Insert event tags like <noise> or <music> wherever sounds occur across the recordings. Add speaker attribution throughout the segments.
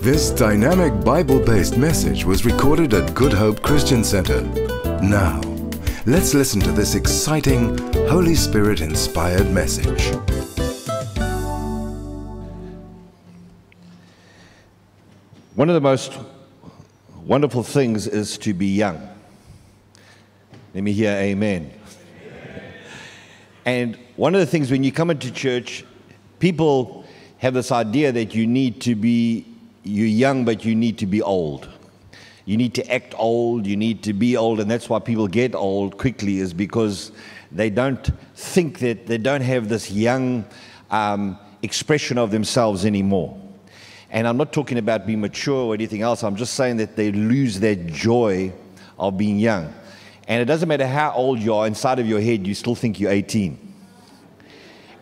Speaker 1: This dynamic Bible based message was recorded at Good Hope Christian Center. Now, let's listen to this exciting, Holy Spirit inspired message.
Speaker 2: One of the most wonderful things is to be young. Let me hear amen. And one of the things when you come into church, people have this idea that you need to be, you're young, but you need to be old. You need to act old, you need to be old, and that's why people get old quickly, is because they don't think that they don't have this young um, expression of themselves anymore. And I'm not talking about being mature or anything else, I'm just saying that they lose their joy of being young. And it doesn't matter how old you are, inside of your head, you still think you're 18.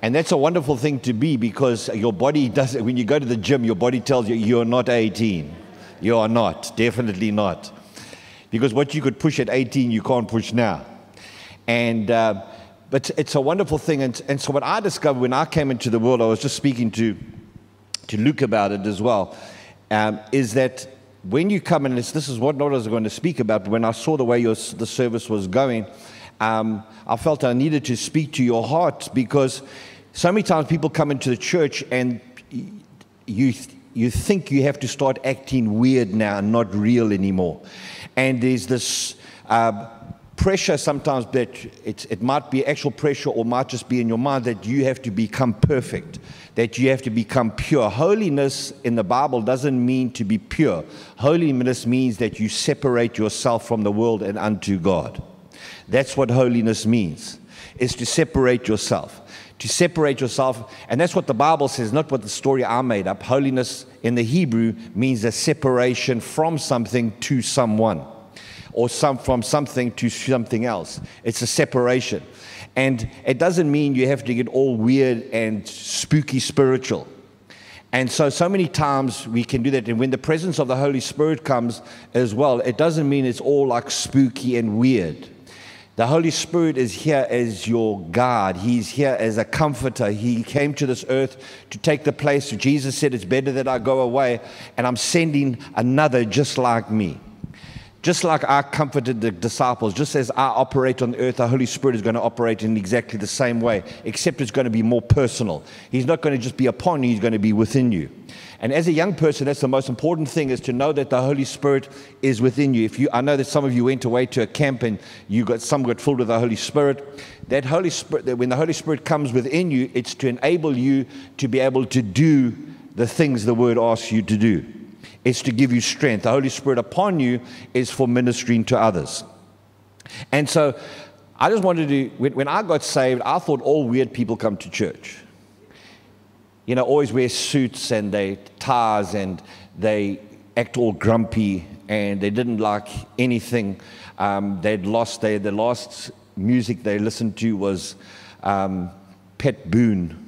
Speaker 2: And that's a wonderful thing to be because your body does, when you go to the gym, your body tells you you're not 18. You are not, definitely not. Because what you could push at 18, you can't push now. And, uh, but it's a wonderful thing. And, and so, what I discovered when I came into the world, I was just speaking to, to Luke about it as well, um, is that when you come in, this, is what not I was going to speak about, but when I saw the way your, the service was going, um, I felt I needed to speak to your heart because so many times people come into the church and you, you think you have to start acting weird now and not real anymore. And there's this uh, pressure sometimes that it, it might be actual pressure or might just be in your mind that you have to become perfect, that you have to become pure. Holiness in the Bible doesn't mean to be pure, holiness means that you separate yourself from the world and unto God. That's what holiness means, is to separate yourself to separate yourself. And that's what the Bible says, not what the story I made up. Holiness in the Hebrew means a separation from something to someone, or some, from something to something else. It's a separation. And it doesn't mean you have to get all weird and spooky spiritual. And so, so many times we can do that. And when the presence of the Holy Spirit comes as well, it doesn't mean it's all like spooky and weird. The Holy Spirit is here as your God. He's here as a comforter. He came to this earth to take the place. Jesus said, It's better that I go away, and I'm sending another just like me. Just like I comforted the disciples, just as I operate on the earth, the Holy Spirit is going to operate in exactly the same way, except it's going to be more personal. He's not going to just be upon you, He's going to be within you. And as a young person, that's the most important thing is to know that the Holy Spirit is within you. If you, I know that some of you went away to a camp and you got some got filled with the Holy Spirit. That Holy Spirit, that when the Holy Spirit comes within you, it's to enable you to be able to do the things the Word asks you to do. It's to give you strength. The Holy Spirit upon you is for ministering to others. And so, I just wanted to. When, when I got saved, I thought all weird people come to church you know, always wear suits and they ties and they act all grumpy and they didn't like anything. Um, they'd lost their, the last music they listened to was um, Pat Boone.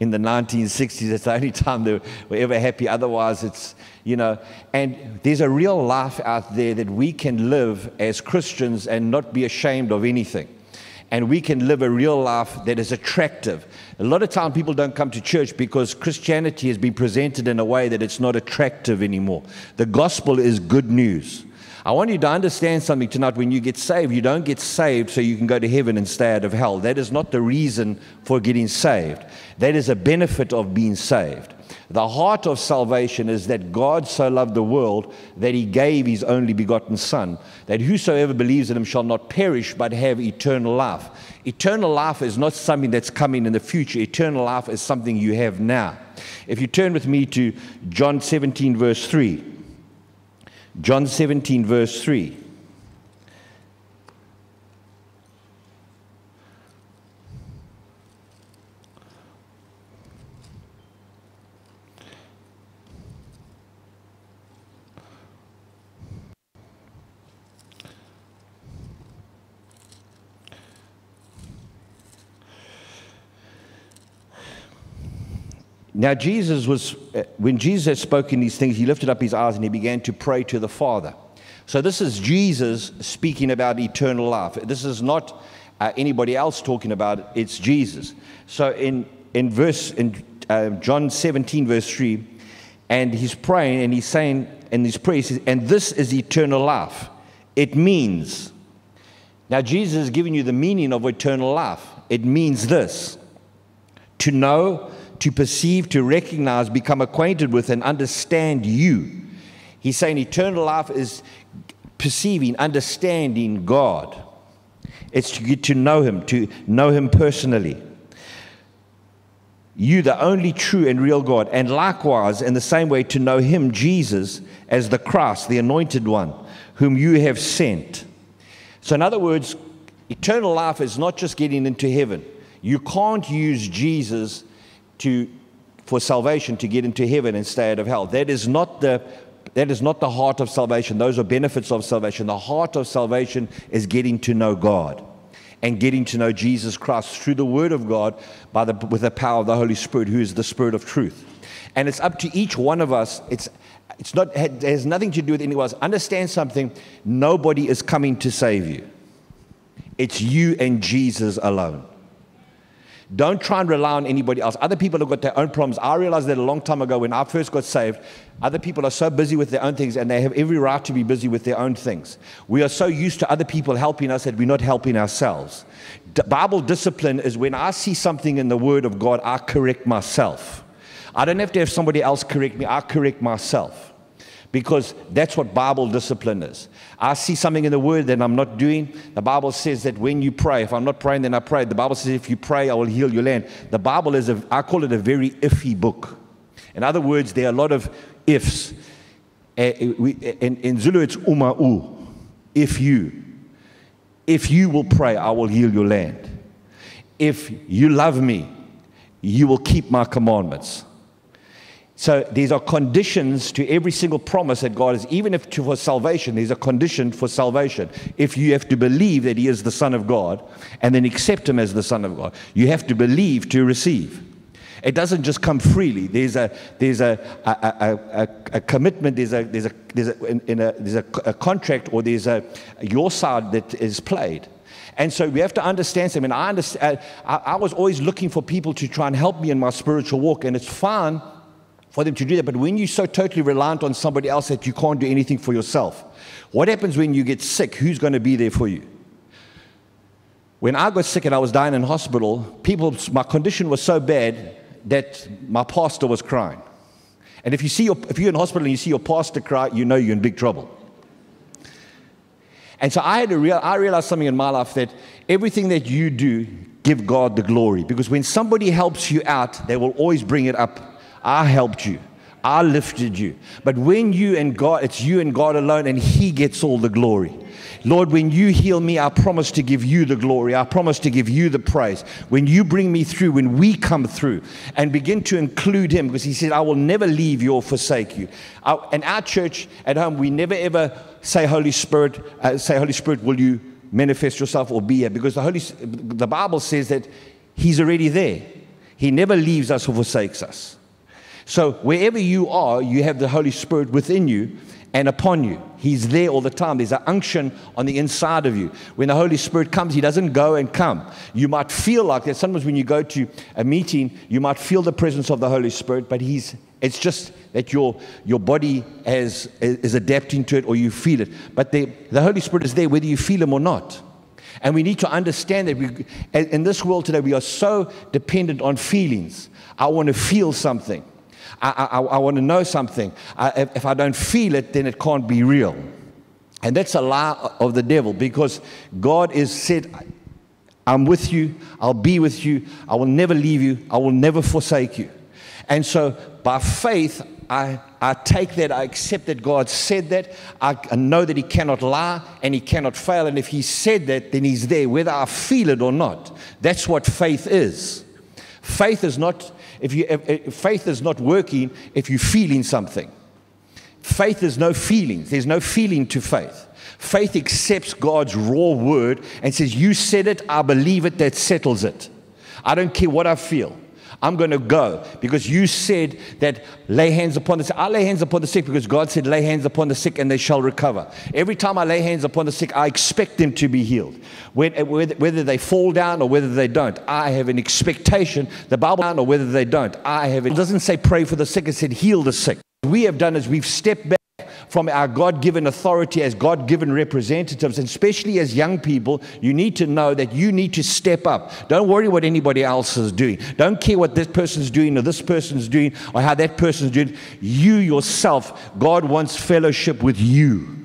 Speaker 2: In the 1960s, it's the only time they were ever happy. Otherwise, it's, you know, and there's a real life out there that we can live as Christians and not be ashamed of anything and we can live a real life that is attractive. A lot of time people don't come to church because Christianity has been presented in a way that it's not attractive anymore. The gospel is good news. I want you to understand something tonight. When you get saved, you don't get saved so you can go to heaven stay out of hell. That is not the reason for getting saved. That is a benefit of being saved. The heart of salvation is that God so loved the world that he gave his only begotten Son, that whosoever believes in him shall not perish but have eternal life. Eternal life is not something that's coming in the future, eternal life is something you have now. If you turn with me to John 17, verse 3. John 17, verse 3. Now, Jesus was, uh, when Jesus had spoken these things, he lifted up his eyes and he began to pray to the Father. So, this is Jesus speaking about eternal life. This is not uh, anybody else talking about it, it's Jesus. So, in, in verse, in uh, John 17, verse 3, and he's praying and he's saying, in his prayer, says, and this is eternal life. It means, now Jesus is giving you the meaning of eternal life. It means this to know, to perceive, to recognize, become acquainted with, and understand you. He's saying eternal life is perceiving, understanding God. It's to get to know Him, to know Him personally. You, the only true and real God, and likewise, in the same way, to know Him, Jesus, as the Christ, the anointed one, whom you have sent. So, in other words, eternal life is not just getting into heaven. You can't use Jesus to, for salvation to get into heaven instead of hell. That is not the that is not the heart of salvation. Those are benefits of salvation. The heart of salvation is getting to know God and getting to know Jesus Christ through the Word of God by the, with the power of the Holy Spirit, who is the Spirit of truth. And it's up to each one of us. It's, it's not, it has nothing to do with anyone else. Understand something nobody is coming to save you, it's you and Jesus alone. Don't try and rely on anybody else. Other people have got their own problems. I realized that a long time ago when I first got saved. Other people are so busy with their own things and they have every right to be busy with their own things. We are so used to other people helping us that we're not helping ourselves. D- Bible discipline is when I see something in the Word of God, I correct myself. I don't have to have somebody else correct me, I correct myself because that's what Bible discipline is. I see something in the Word that I'm not doing. The Bible says that when you pray, if I'm not praying, then I pray. The Bible says if you pray, I will heal your land. The Bible is, a, I call it a very iffy book. In other words, there are a lot of ifs. Uh, in, in Zulu, it's uma'u. If you. If you will pray, I will heal your land. If you love me, you will keep my commandments. So these are conditions to every single promise that God has, even if to, for salvation, there's a condition for salvation. If you have to believe that He is the Son of God and then accept Him as the Son of God, you have to believe to receive. It doesn't just come freely. There's a, there's a, a, a, a commitment, there's, a, there's, a, there's, a, in, in a, there's a, a contract, or there's a, your side that is played. And so we have to understand something. I, understand, uh, I, I was always looking for people to try and help me in my spiritual walk, and it's fun for them to do that. But when you're so totally reliant on somebody else that you can't do anything for yourself, what happens when you get sick? Who's going to be there for you? When I got sick and I was dying in hospital, people, my condition was so bad that my pastor was crying. And if you see your, if you're in hospital and you see your pastor cry, you know you're in big trouble. And so I had to real, I realized something in my life that everything that you do, give God the glory. Because when somebody helps you out, they will always bring it up I helped you. I lifted you. But when you and God, it's you and God alone, and He gets all the glory. Lord, when you heal me, I promise to give you the glory. I promise to give you the praise. When you bring me through, when we come through and begin to include Him, because He said, I will never leave you or forsake you. And our church at home, we never ever say, Holy Spirit, uh, say, Holy Spirit, will you manifest yourself or be here? Because the, Holy, the Bible says that He's already there. He never leaves us or forsakes us. So wherever you are, you have the Holy Spirit within you and upon you. He's there all the time. There's an unction on the inside of you. When the Holy Spirit comes, He doesn't go and come. You might feel like that. Sometimes when you go to a meeting, you might feel the presence of the Holy Spirit, but He's it's just that your, your body has, is adapting to it or you feel it. But the, the Holy Spirit is there whether you feel Him or not. And we need to understand that we, in this world today, we are so dependent on feelings. I want to feel something. I, I, I want to know something. I, if I don't feel it, then it can't be real. And that's a lie of the devil because God is said, I'm with you, I'll be with you, I will never leave you, I will never forsake you. And so by faith, I, I take that, I accept that God said that, I, I know that He cannot lie and He cannot fail. And if He said that, then He's there, whether I feel it or not. That's what faith is. Faith is not if, you, if, if faith is not working if you're feeling something. Faith is no feeling. There's no feeling to faith. Faith accepts God's raw word and says, You said it, I believe it, that settles it. I don't care what I feel. I'm going to go because you said that lay hands upon the sick. I lay hands upon the sick because God said, lay hands upon the sick and they shall recover. Every time I lay hands upon the sick, I expect them to be healed. Whether they fall down or whether they don't, I have an expectation. The Bible, or whether they don't, I have it. It doesn't say pray for the sick, it said heal the sick. What we have done is we've stepped back from our God given authority as God given representatives, and especially as young people, you need to know that you need to step up. Don't worry what anybody else is doing. Don't care what this person's doing or this person's doing or how that person's doing. You yourself, God wants fellowship with you.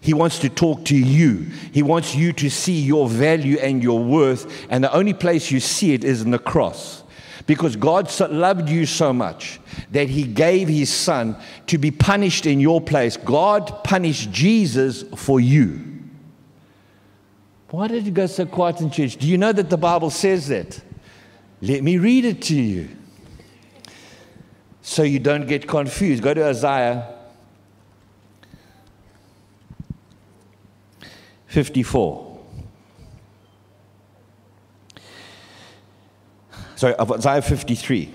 Speaker 2: He wants to talk to you. He wants you to see your value and your worth. And the only place you see it is in the cross. Because God loved you so much that He gave His Son to be punished in your place. God punished Jesus for you. Why did you go so quiet in church? Do you know that the Bible says that? Let me read it to you so you don't get confused. Go to Isaiah 54. Sorry, of Isaiah 53.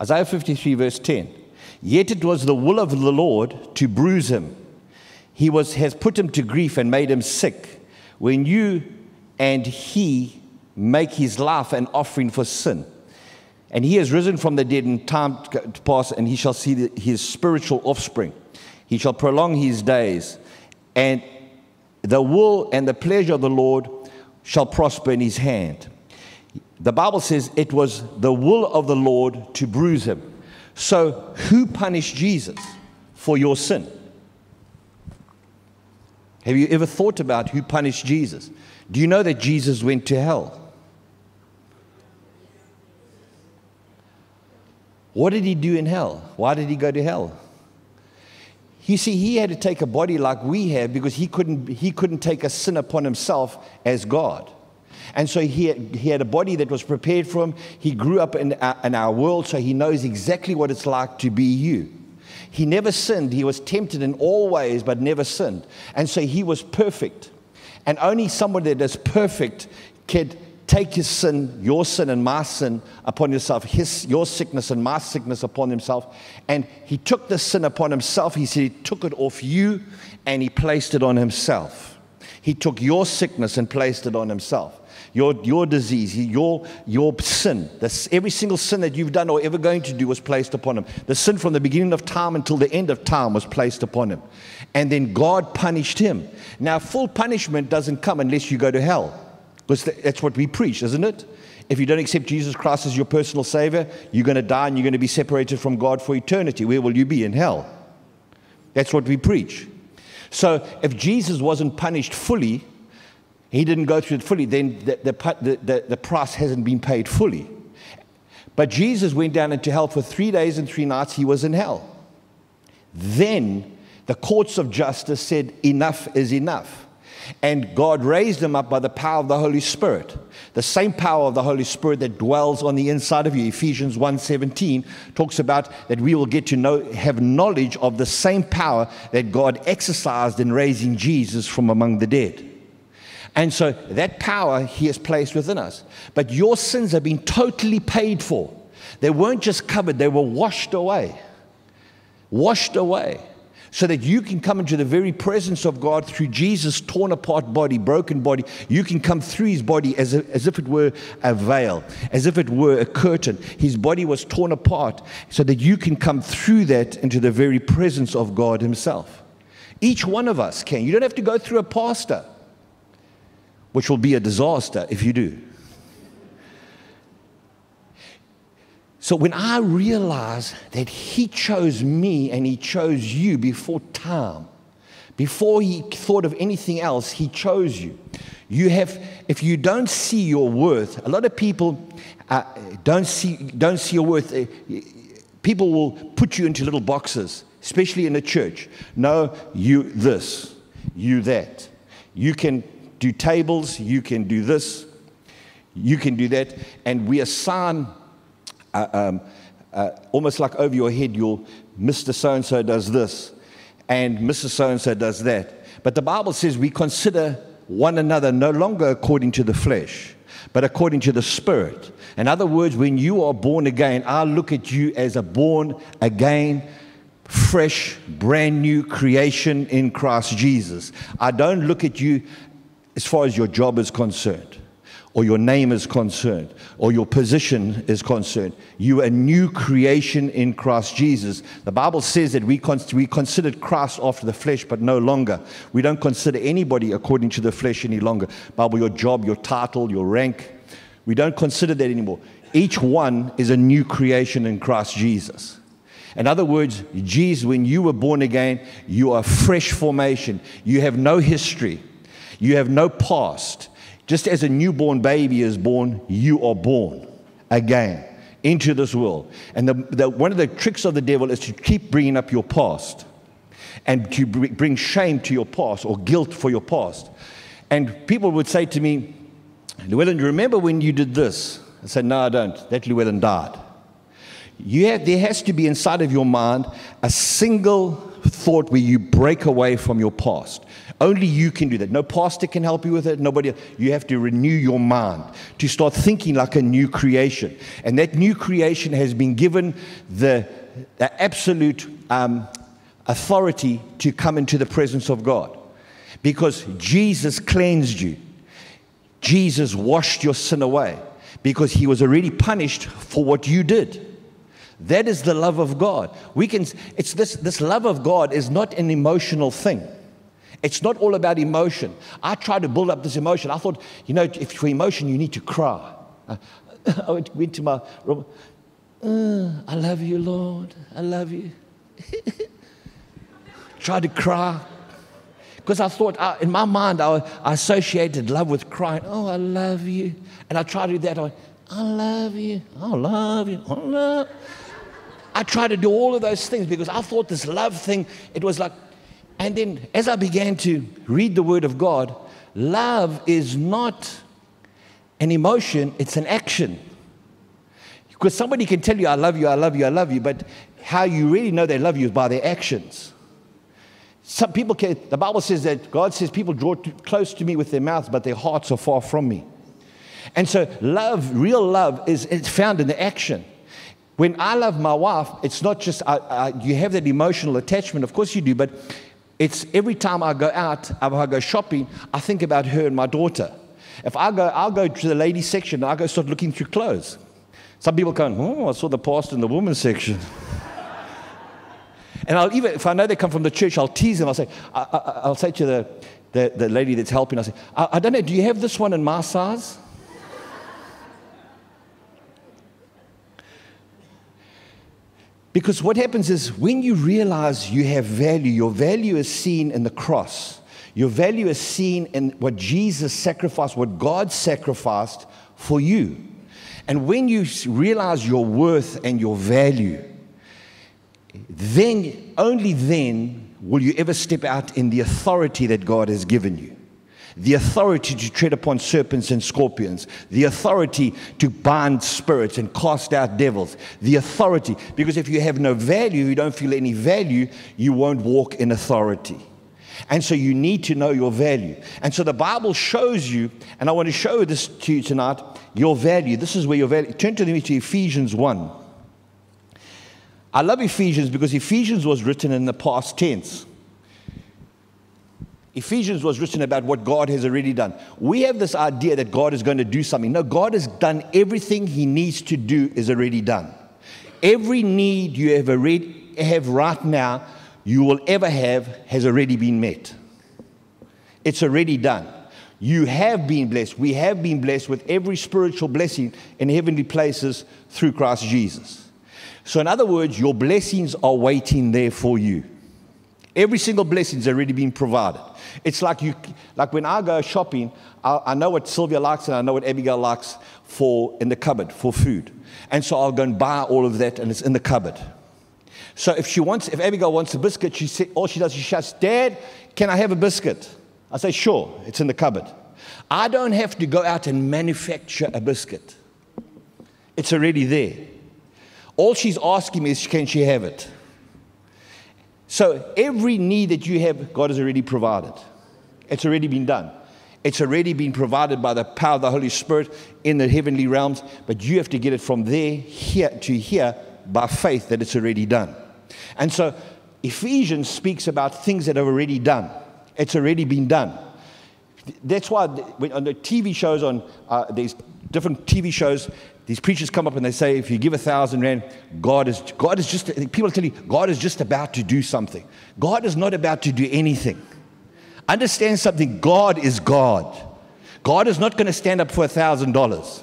Speaker 2: Isaiah 53, verse 10. Yet it was the will of the Lord to bruise him. He was, has put him to grief and made him sick. When you and he make his life an offering for sin. And he has risen from the dead in time to pass, and he shall see the, his spiritual offspring. He shall prolong his days, and the will and the pleasure of the Lord shall prosper in his hand. The Bible says it was the will of the Lord to bruise him. So, who punished Jesus for your sin? Have you ever thought about who punished Jesus? Do you know that Jesus went to hell? What did he do in hell? Why did he go to hell? You see, he had to take a body like we have because he couldn't, he couldn't take a sin upon himself as God. And so he had, he had a body that was prepared for him. He grew up in our, in our world, so he knows exactly what it's like to be you. He never sinned. He was tempted in all ways, but never sinned. And so he was perfect. And only someone that is perfect could take his sin, your sin and my sin upon himself, his, your sickness and my sickness upon himself. And he took the sin upon himself. He said he took it off you and he placed it on himself. He took your sickness and placed it on himself. Your, your disease, your, your sin, this, every single sin that you've done or ever going to do was placed upon him. The sin from the beginning of time until the end of time was placed upon him. And then God punished him. Now, full punishment doesn't come unless you go to hell. Because that's what we preach, isn't it? If you don't accept Jesus Christ as your personal Savior, you're going to die and you're going to be separated from God for eternity. Where will you be? In hell. That's what we preach. So if Jesus wasn't punished fully, he didn't go through it fully, then the, the, the, the price hasn't been paid fully. But Jesus went down into hell for three days and three nights, he was in hell. Then the courts of justice said, Enough is enough. And God raised him up by the power of the Holy Spirit. The same power of the Holy Spirit that dwells on the inside of you. Ephesians 1:17 talks about that we will get to know have knowledge of the same power that God exercised in raising Jesus from among the dead. And so that power he has placed within us. But your sins have been totally paid for. They weren't just covered, they were washed away. Washed away so that you can come into the very presence of God through Jesus' torn apart body, broken body. You can come through his body as, a, as if it were a veil, as if it were a curtain. His body was torn apart so that you can come through that into the very presence of God himself. Each one of us can. You don't have to go through a pastor, which will be a disaster if you do. So when I realize that He chose me and He chose you before time, before He thought of anything else, He chose you. You have, if you don't see your worth, a lot of people uh, don't see don't see your worth. Uh, people will put you into little boxes, especially in the church. No, you this, you that. You can do tables, you can do this, you can do that, and we assign uh, um, uh, almost like over your head, you'll, Mr. So and so does this, and Mrs. So and so does that. But the Bible says we consider one another no longer according to the flesh, but according to the Spirit. In other words, when you are born again, I look at you as a born again, fresh, brand new creation in Christ Jesus. I don't look at you as far as your job is concerned or your name is concerned, or your position is concerned. You are a new creation in Christ Jesus. The Bible says that we, con- we considered Christ after the flesh, but no longer. We don't consider anybody according to the flesh any longer. Bible, your job, your title, your rank. We don't consider that anymore. Each one is a new creation in Christ Jesus. In other words, Jesus, when you were born again, you are fresh formation. You have no history. You have no past. Just as a newborn baby is born, you are born again into this world. And the, the, one of the tricks of the devil is to keep bringing up your past and to bring shame to your past or guilt for your past. And people would say to me, Llewellyn, remember when you did this? I said, No, I don't. That Llewellyn died. Have, there has to be inside of your mind a single thought where you break away from your past. Only you can do that. No pastor can help you with it. Nobody. You have to renew your mind to start thinking like a new creation. And that new creation has been given the, the absolute um, authority to come into the presence of God. Because Jesus cleansed you, Jesus washed your sin away, because he was already punished for what you did. That is the love of God. We can, it's this, this love of God is not an emotional thing. It's not all about emotion. I tried to build up this emotion. I thought, you know, if for emotion, you need to cry. <laughs> I went to my room. Uh, I love you, Lord. I love you. <laughs> tried to cry. Because I thought, in my mind, I, I, associated love with crying. Oh, I love you. And I tried to do that. I, went, I love you. I love you. I love. I tried to do all of those things because I thought this love thing, it was like and then as I began to read the Word of God, love is not an emotion, it's an action. Because somebody can tell you, I love you, I love you, I love you, but how you really know they love you is by their actions. Some people can, the Bible says that God says people draw too close to me with their mouths, but their hearts are far from me. And so, love, real love, is it's found in the action. When I love my wife, it's not just uh, uh, you have that emotional attachment, of course you do, but it's every time I go out, if I go shopping, I think about her and my daughter. If I go, I'll go to the ladies section and I go start looking through clothes. Some people go, oh, I saw the pastor in the women's section. and I'll even, if I know they come from the church, I'll tease them. I'll say, I, will say to the, the, the, lady that's helping, I'll say, I, I don't know, do you have this one in my size? Because what happens is when you realize you have value, your value is seen in the cross. Your value is seen in what Jesus sacrificed, what God sacrificed for you. And when you realize your worth and your value, then, only then, will you ever step out in the authority that God has given you the authority to tread upon serpents and scorpions, the authority to bind spirits and cast out devils, the authority. Because if you have no value, you don't feel any value, you won't walk in authority. And so you need to know your value. And so the Bible shows you, and I want to show this to you tonight, your value. This is where your value. Turn to me to Ephesians 1. I love Ephesians because Ephesians was written in the past tense. Ephesians was written about what God has already done. We have this idea that God is going to do something. No, God has done everything He needs to do, is already done. Every need you ever have right now, you will ever have, has already been met. It's already done. You have been blessed. We have been blessed with every spiritual blessing in heavenly places through Christ Jesus. So, in other words, your blessings are waiting there for you. Every single blessing has already been provided. It's like you, like when I go shopping, I, I, know what Sylvia likes and I know what Abigail likes for in the cupboard for food, and so I'll go and buy all of that, and it's in the cupboard. So if she wants, if Abigail wants a biscuit, she say, all she does is she "Dad, can I have a biscuit?" I say, "Sure, it's in the cupboard." I don't have to go out and manufacture a biscuit. It's already there. All she's asking me is, can she have it? So every need that you have, God has already provided. It's already been done. It's already been provided by the power of the Holy Spirit in the heavenly realms, but you have to get it from there here to here by faith that it's already done. And so Ephesians speaks about things that have already done. It's already been done. That's why when, on the TV shows, on uh, these different TV shows, these preachers come up and they say, if you give a thousand rand, God is, God is just, people tell you, God is just about to do something. God is not about to do anything. Understand something God is God. God is not going to stand up for a thousand dollars.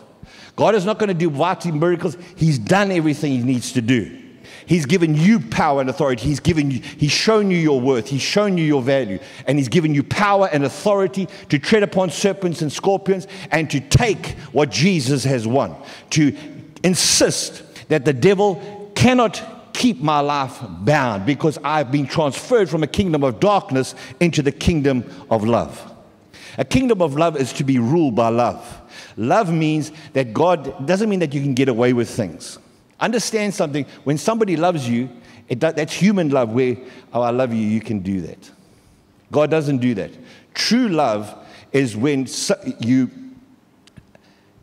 Speaker 2: God is not going to do mighty miracles. He's done everything he needs to do. He's given you power and authority. He's given you, he's shown you your worth. He's shown you your value. And he's given you power and authority to tread upon serpents and scorpions and to take what Jesus has won. To insist that the devil cannot keep my life bound because I've been transferred from a kingdom of darkness into the kingdom of love. A kingdom of love is to be ruled by love. Love means that God doesn't mean that you can get away with things. Understand something. When somebody loves you, it, that's human love where, oh, I love you, you can do that. God doesn't do that. True love is when so, you,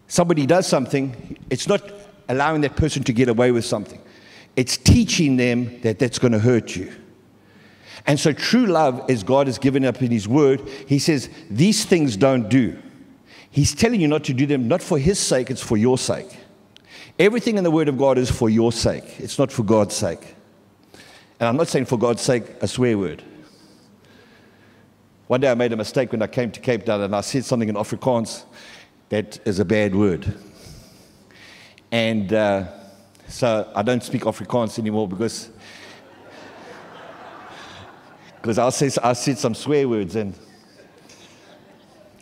Speaker 2: somebody does something, it's not allowing that person to get away with something. It's teaching them that that's going to hurt you. And so, true love, as God has given up in His Word, He says, These things don't do. He's telling you not to do them, not for His sake, it's for your sake. Everything in the Word of God is for your sake, it's not for God's sake. And I'm not saying for God's sake a swear word. One day I made a mistake when I came to Cape Town and I said something in Afrikaans that is a bad word. And uh, so I don't speak Afrikaans anymore because because I said, I said some swear words and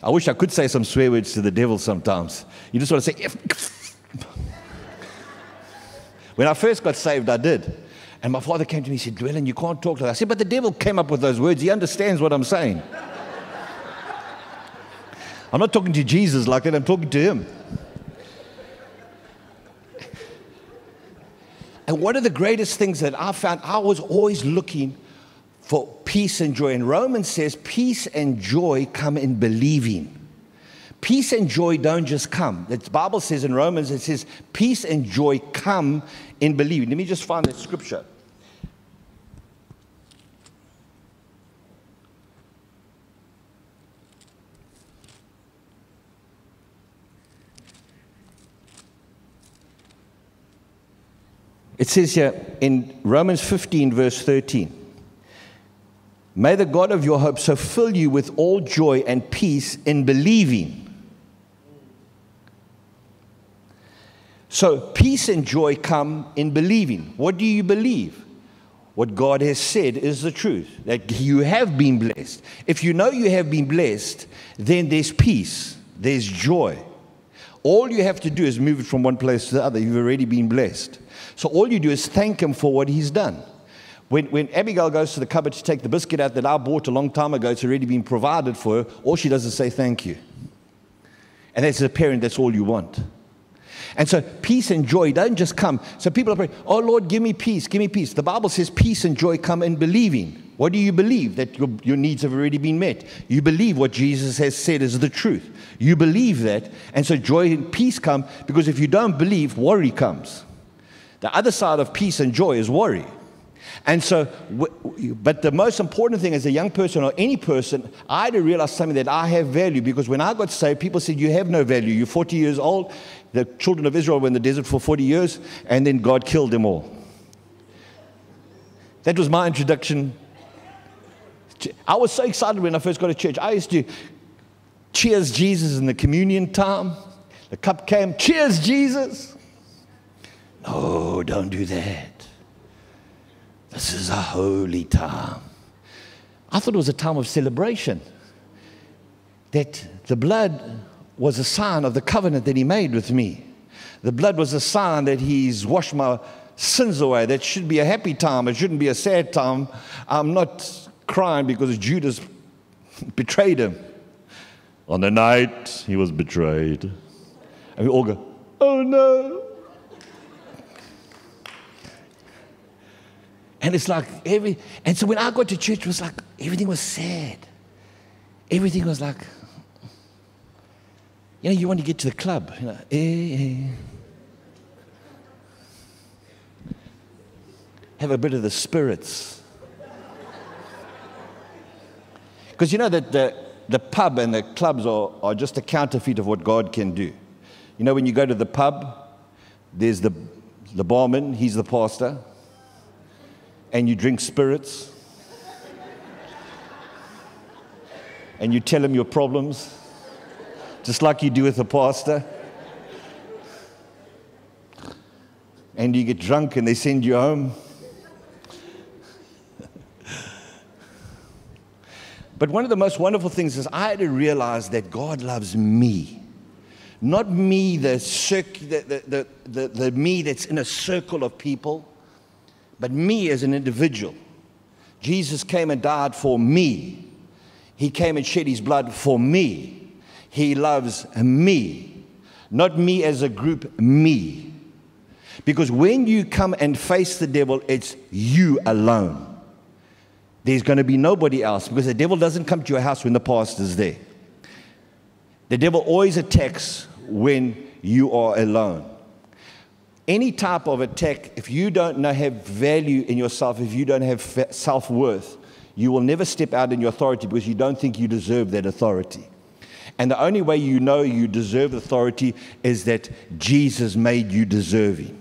Speaker 2: I wish I could say some swear words to the devil sometimes. You just want to say, when I first got saved, I did. And my father came to me and said, Llewellyn, you can't talk to that. I said, But the devil came up with those words. He understands what I'm saying. <laughs> I'm not talking to Jesus like that, I'm talking to him. And one of the greatest things that I found, I was always looking for peace and joy. And Romans says, Peace and joy come in believing. Peace and joy don't just come. The Bible says in Romans, it says, peace and joy come in believing. Let me just find that scripture. It says here in Romans 15, verse 13 May the God of your hope so fill you with all joy and peace in believing So, peace and joy come in believing. What do you believe? What God has said is the truth, that you have been blessed. If you know you have been blessed, then there's peace, there's joy. All you have to do is move it from one place to the other. You've already been blessed. So, all you do is thank Him for what He's done. When, when Abigail goes to the cupboard to take the biscuit out that I bought a long time ago, it's already been provided for her. All she does is say thank you. And as a parent, that's all you want. And so peace and joy doesn't just come. So people are praying, oh Lord, give me peace, give me peace. The Bible says peace and joy come in believing. What do you believe? That your, your needs have already been met. You believe what Jesus has said is the truth. You believe that. And so joy and peace come because if you don't believe, worry comes. The other side of peace and joy is worry. And so, but the most important thing as a young person or any person, I had to realize something that I have value because when I got saved, people said, You have no value. You're 40 years old. The children of Israel were in the desert for 40 years, and then God killed them all. That was my introduction. I was so excited when I first got to church. I used to cheers Jesus in the communion time. The cup came, cheers Jesus. No, don't do that. This is a holy time. I thought it was a time of celebration. That the blood was a sign of the covenant that he made with me. The blood was a sign that he's washed my sins away. That should be a happy time. It shouldn't be a sad time. I'm not crying because Judas betrayed him. On the night he was betrayed. And we all go, oh no. And it's like every, and so when I got to church, it was like everything was sad. Everything was like, you know, you want to get to the club, you know, eh, eh. have a bit of the spirits. Because you know that the, the pub and the clubs are, are just a counterfeit of what God can do. You know, when you go to the pub, there's the, the barman, he's the pastor, and you drink spirits, and you tell him your problems, just like you do with the pastor. And you get drunk and they send you home. But one of the most wonderful things is I had to realize that God loves me. Not me, the, the, the, the, the, me that's in a circle of people, but me as an individual. Jesus came and died for me. He came and shed his blood for me. He loves me. Not me as a group, me. Because when you come and face the devil, it's you alone. There's going to be nobody else because the devil doesn't come to your house when the pastor's there. The devil always attacks when you are alone. Any type of attack, if you don't know, have value in yourself, if you don't have self worth, you will never step out in your authority because you don't think you deserve that authority. And the only way you know you deserve authority is that Jesus made you deserving.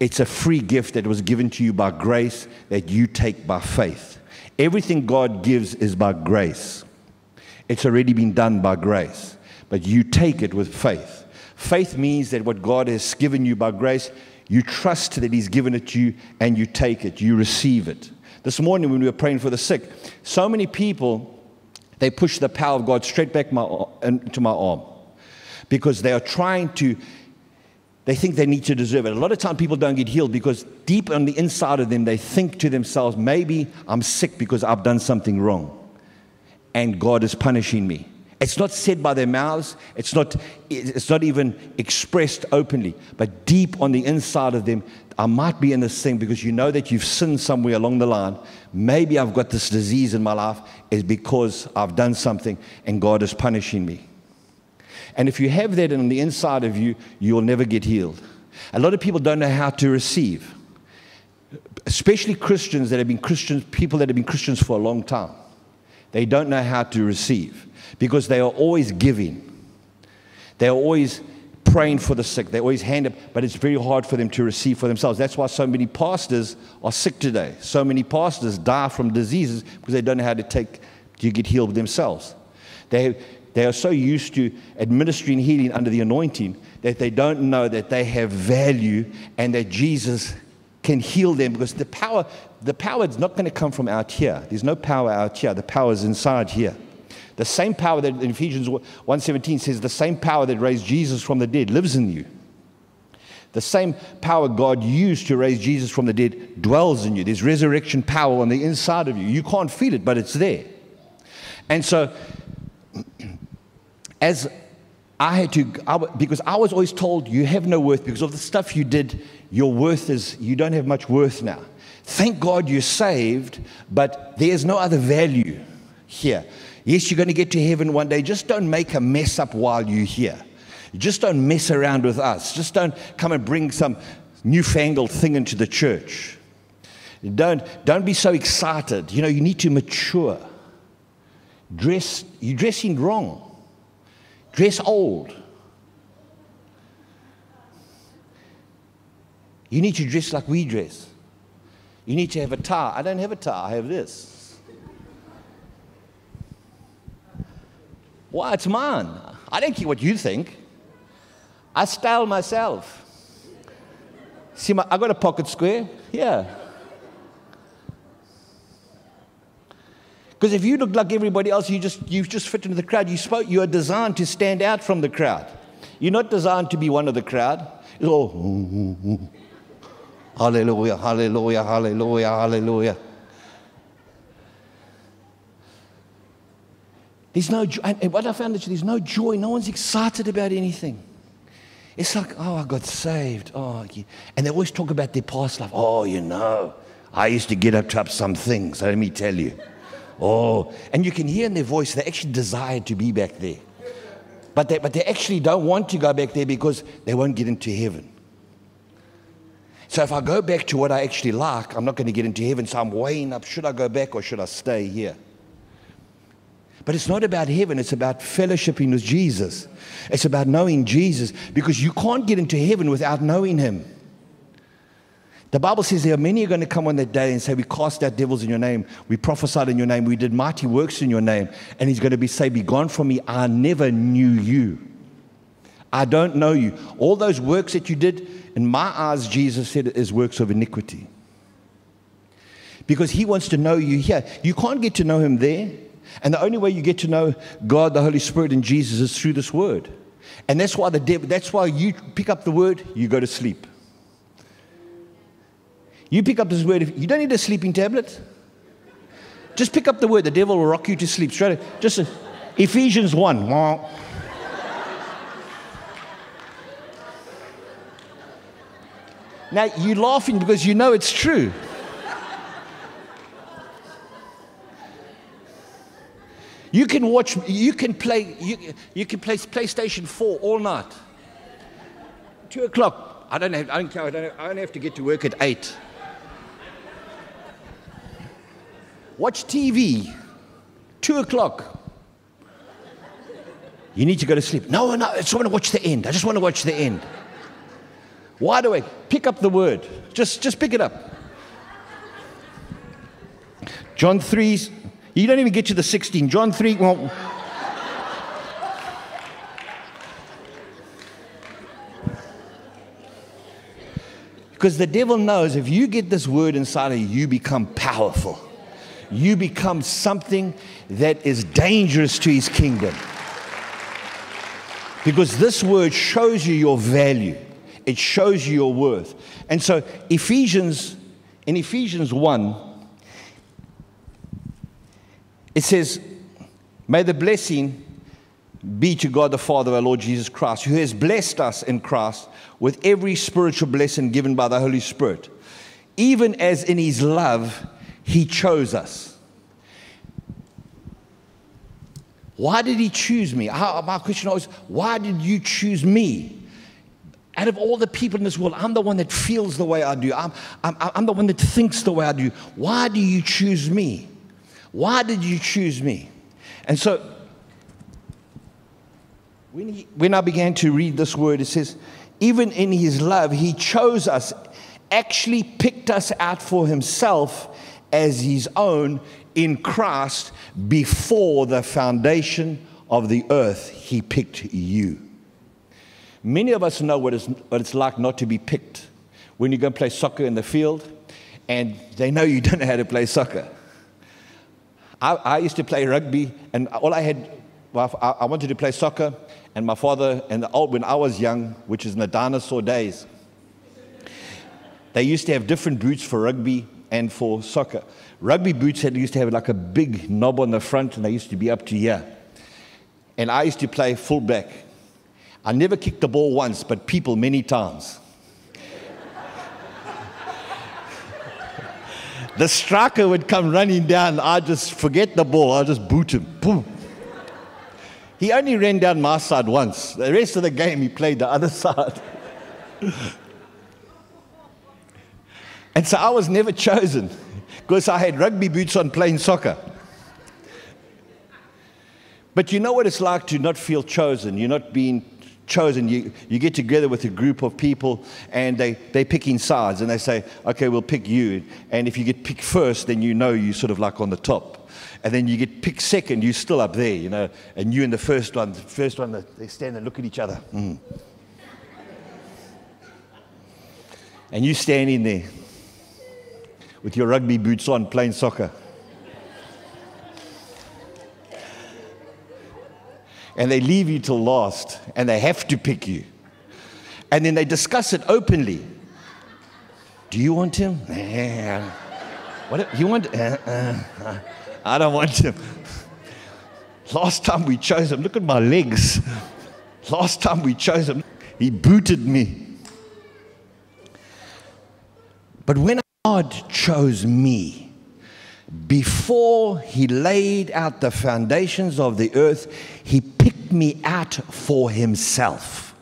Speaker 2: It's a free gift that was given to you by grace that you take by faith. Everything God gives is by grace. It's already been done by grace, but you take it with faith. Faith means that what God has given you by grace, you trust that He's given it to you and you take it, you receive it. This morning, when we were praying for the sick, so many people they push the power of God straight back my, into my arm because they are trying to they think they need to deserve it. A lot of times people don't get healed because deep on the inside of them, they think to themselves, maybe I'm sick because I've done something wrong and God is punishing me. It's not said by their mouths, it's not, it's not even expressed openly, but deep on the inside of them, I might be in this thing because you know that you've sinned somewhere along the line. Maybe I've got this disease in my life is because I've done something and God is punishing me. And if you have that on the inside of you, you'll never get healed. A lot of people don't know how to receive, especially Christians that have been Christians, people that have been Christians for a long time. They don't know how to receive because they are always giving. They're always praying for the sick. They always hand up, but it's very hard for them to receive for themselves. That's why so many pastors are sick today. So many pastors die from diseases because they don't know how to take to get healed themselves. They, they are so used to administering healing under the anointing that they don't know that they have value and that Jesus can heal them because the power, the power is not going to come from out here. There's no power out here. The power is inside here. The same power that in Ephesians 1:17 says the same power that raised Jesus from the dead lives in you. The same power God used to raise Jesus from the dead dwells in you. There's resurrection power on the inside of you. You can't feel it, but it's there. And so <clears throat> as I had to, I, because I was always told you have no worth because of the stuff you did, your worth is, you don't have much worth now. Thank God you're saved, but there's no other value here. Yes, you're going to get to heaven one day. Just don't make a mess up while you're here. Just don't mess around with us. Just don't come and bring some newfangled thing into the church. Don't, don't be so excited. You know, you need to mature. Dress, you're dressing wrong. Dress old. You need to dress like we dress. You need to have a tie. I don't have a tie, I have this. Why? It's mine. I don't care what you think. I style myself. See, my, I got a pocket square. Yeah. Because if you look like everybody else, you just, you just fit into the crowd. You, spoke, you are designed to stand out from the crowd. You're not designed to be one of the crowd. It's all, <laughs> hallelujah, hallelujah, hallelujah, hallelujah. There's no joy. And what I found is there's no joy. No one's excited about anything. It's like, oh, I got saved. Oh, yeah. and they always talk about their past life. Oh, you know, I used to get up to up some things, let me tell you. Oh, and you can hear in their voice, they actually desire to be back there. But they, but they actually don't want to go back there because they won't get into heaven. So if I go back to what I actually like, I'm not going to get into heaven. So I'm weighing up should I go back or should I stay here? But it's not about heaven, it's about fellowshipping with Jesus. It's about knowing Jesus because you can't get into heaven without knowing him. The Bible says there are many who are going to come on that day and say, We cast out devils in your name, we prophesied in your name, we did mighty works in your name. And he's going to be say, Be gone from me, I never knew you. I don't know you. All those works that you did, in my eyes, Jesus said, is works of iniquity. Because he wants to know you here. You can't get to know him there. And the only way you get to know God, the Holy Spirit, and Jesus is through this word. And that's why the devil, that's why you pick up the word, you go to sleep. You pick up this word, you don't need a sleeping tablet. Just pick up the word, the devil will rock you to sleep straight. Just Ephesians 1. Now you're laughing because you know it's true. You can watch, you can play, you, you can play PlayStation 4 all night. Two o'clock. I don't have, I don't care, I don't, I don't have to get to work at eight. Watch TV, two o'clock. You need to go to sleep. No, no, I just want to watch the end. I just want to watch the end. Why do I pick up the word? Just, just pick it up. John 3, you don't even get to the 16. John 3, well, because the devil knows if you get this word inside of you, you become powerful you become something that is dangerous to his kingdom. Because this word shows you your value, it shows you your worth. And so, Ephesians, in Ephesians 1, it says, May the blessing be to God the Father, our Lord Jesus Christ, who has blessed us in Christ with every spiritual blessing given by the Holy Spirit, even as in his love he chose us. Why did He choose me? My question always, why did you choose me? Out of all the people in this world, I'm the one that feels the way I do. I'm, I'm, I'm the one that thinks the way I do. Why do you choose me? Why did you choose me? And so, when, he, when I began to read this word, it says, even in his love, he chose us, actually picked us out for himself as his own in Christ before the foundation of the earth, he picked you. Many of us know what it's, what it's like not to be picked. When you go and play soccer in the field, and they know you don't know how to play soccer. I, I used to play rugby, and all I had, well, I, I wanted to play soccer, and my father, and the old, when I was young, which is in the dinosaur days, they used to have different boots for rugby and for soccer. Rugby boots had, used to have like a big knob on the front, and they used to be up to here. And I used to play fullback. I never kicked the ball once, but people many times. The striker would come running down. I just forget the ball. I just boot him. Boom. He only ran down my side once. The rest of the game, he played the other <laughs> side. And so I was never chosen because I had rugby boots on playing soccer. But you know what it's like to not feel chosen. You're not being chosen. You, you get together with a group of people and they, they're picking sides and they say, okay, we'll pick you. And if you get picked first, then you know you're sort of like on the top. And then you get picked second, you're still up there, you know. And you and the first one, the first one, they stand and look at each other. Mm. And you standing there with your rugby boots on playing soccer. And they leave you till last, and they have to pick you. And then they discuss it openly. Do you want him? What you want? Uh, uh, I don't want him. Last time we chose him, look at my legs. Last time we chose him, he booted me. But when God chose me before he laid out the foundations of the earth, he picked me out for himself.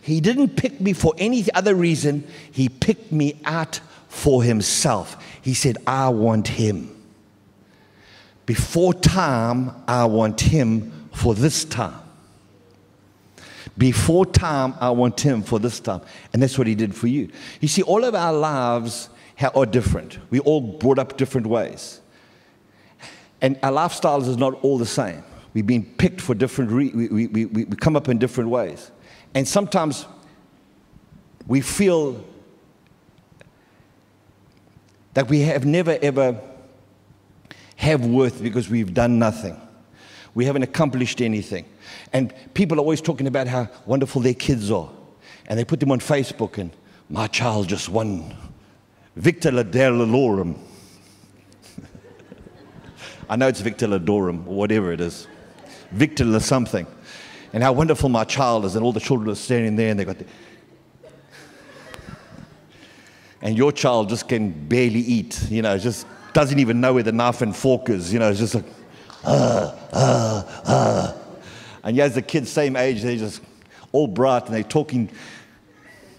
Speaker 2: He didn't pick me for any other reason, he picked me out for himself. He said, I want him. Before time, I want him for this time. Before time, I want him for this time. And that's what he did for you. You see, all of our lives are different. We all brought up different ways. And our lifestyles is not all the same. We've been picked for different, re- we, we, we, we come up in different ways. And sometimes we feel that we have never ever have worth because we've done nothing. We haven't accomplished anything. And people are always talking about how wonderful their kids are. And they put them on Facebook and my child just won Victor Ladalorum. I know it's Victor Ladorum or whatever it is. Victor La something. And how wonderful my child is. And all the children are standing there and they got the, and your child just can barely eat, you know, just doesn't even know where the knife and fork is, you know, it's just like, uh, uh, uh. And as the kids, same age, they're just all bright and they're talking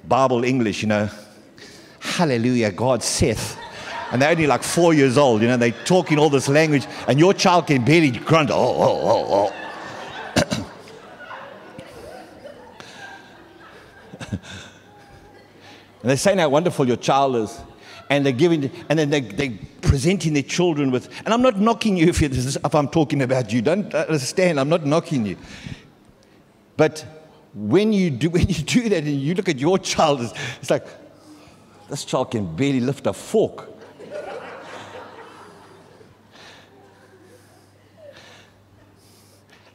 Speaker 2: Bible English, you know. Hallelujah, God saith. And they're only like four years old, you know, they're talking all this language, and your child can barely grunt, oh, oh, oh, oh. <coughs> And they're saying how wonderful your child is. And they're giving, and then they, they're presenting their children with, and I'm not knocking you if, if I'm talking about you. Don't understand, I'm not knocking you. But when you do, <laughs> when you do that and you look at your child, it's, it's like, this child can barely lift a fork.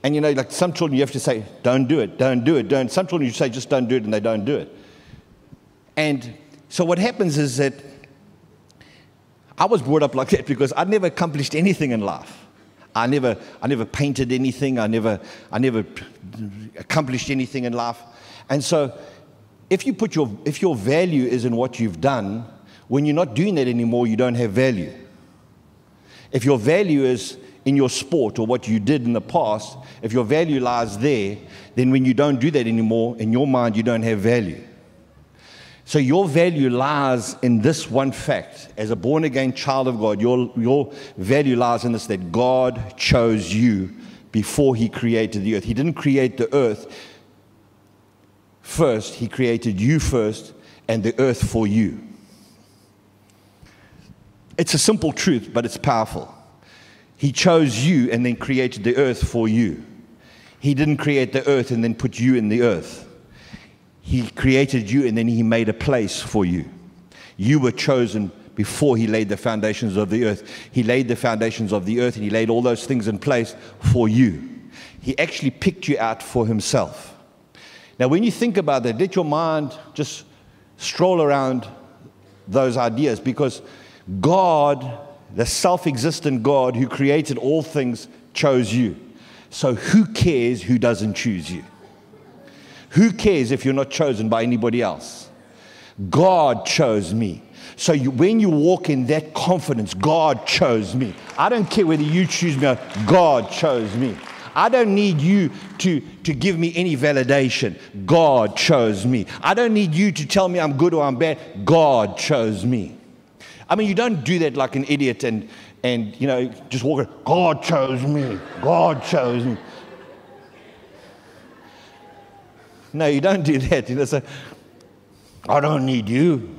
Speaker 2: And you know, like some children, you have to say, don't do it, don't do it, don't. Some children, you say, just don't do it, and they don't do it. And so what happens is that I was brought up like that because I never accomplished anything in life. I never, I never painted anything. I never, I never accomplished anything in life. And so, if you put your, if your value is in what you've done, when you're not doing that anymore, you don't have value. If your value is in your sport or what you did in the past, if your value lies there, then when you don't do that anymore, in your mind, you don't have value. So your value lies in this one fact. As a born again child of God, your, your value lies in this that God chose you before He created the earth. He didn't create the earth first, He created you first and the earth for you. It's a simple truth, but it's powerful. He chose you and then created the earth for you. He didn't create the earth and then put you in the earth. He created you and then He made a place for you. You were chosen before He laid the foundations of the earth. He laid the foundations of the earth and He laid all those things in place for you. He actually picked you out for Himself. Now, when you think about that, let your mind just stroll around those ideas because God, the self existent God who created all things, chose you. So, who cares who doesn't choose you? Who cares if you're not chosen by anybody else? God chose me. So you, when you walk in that confidence, God chose me. I don't care whether you choose me or God chose me. I don't need you to, to give me any validation. God chose me. I don't need you to tell me I'm good or I'm bad. God chose me. I mean, you don't do that like an idiot and, and you know, just walk around, God chose me. God chose me. No, you don't do that. You don't say, I don't need you.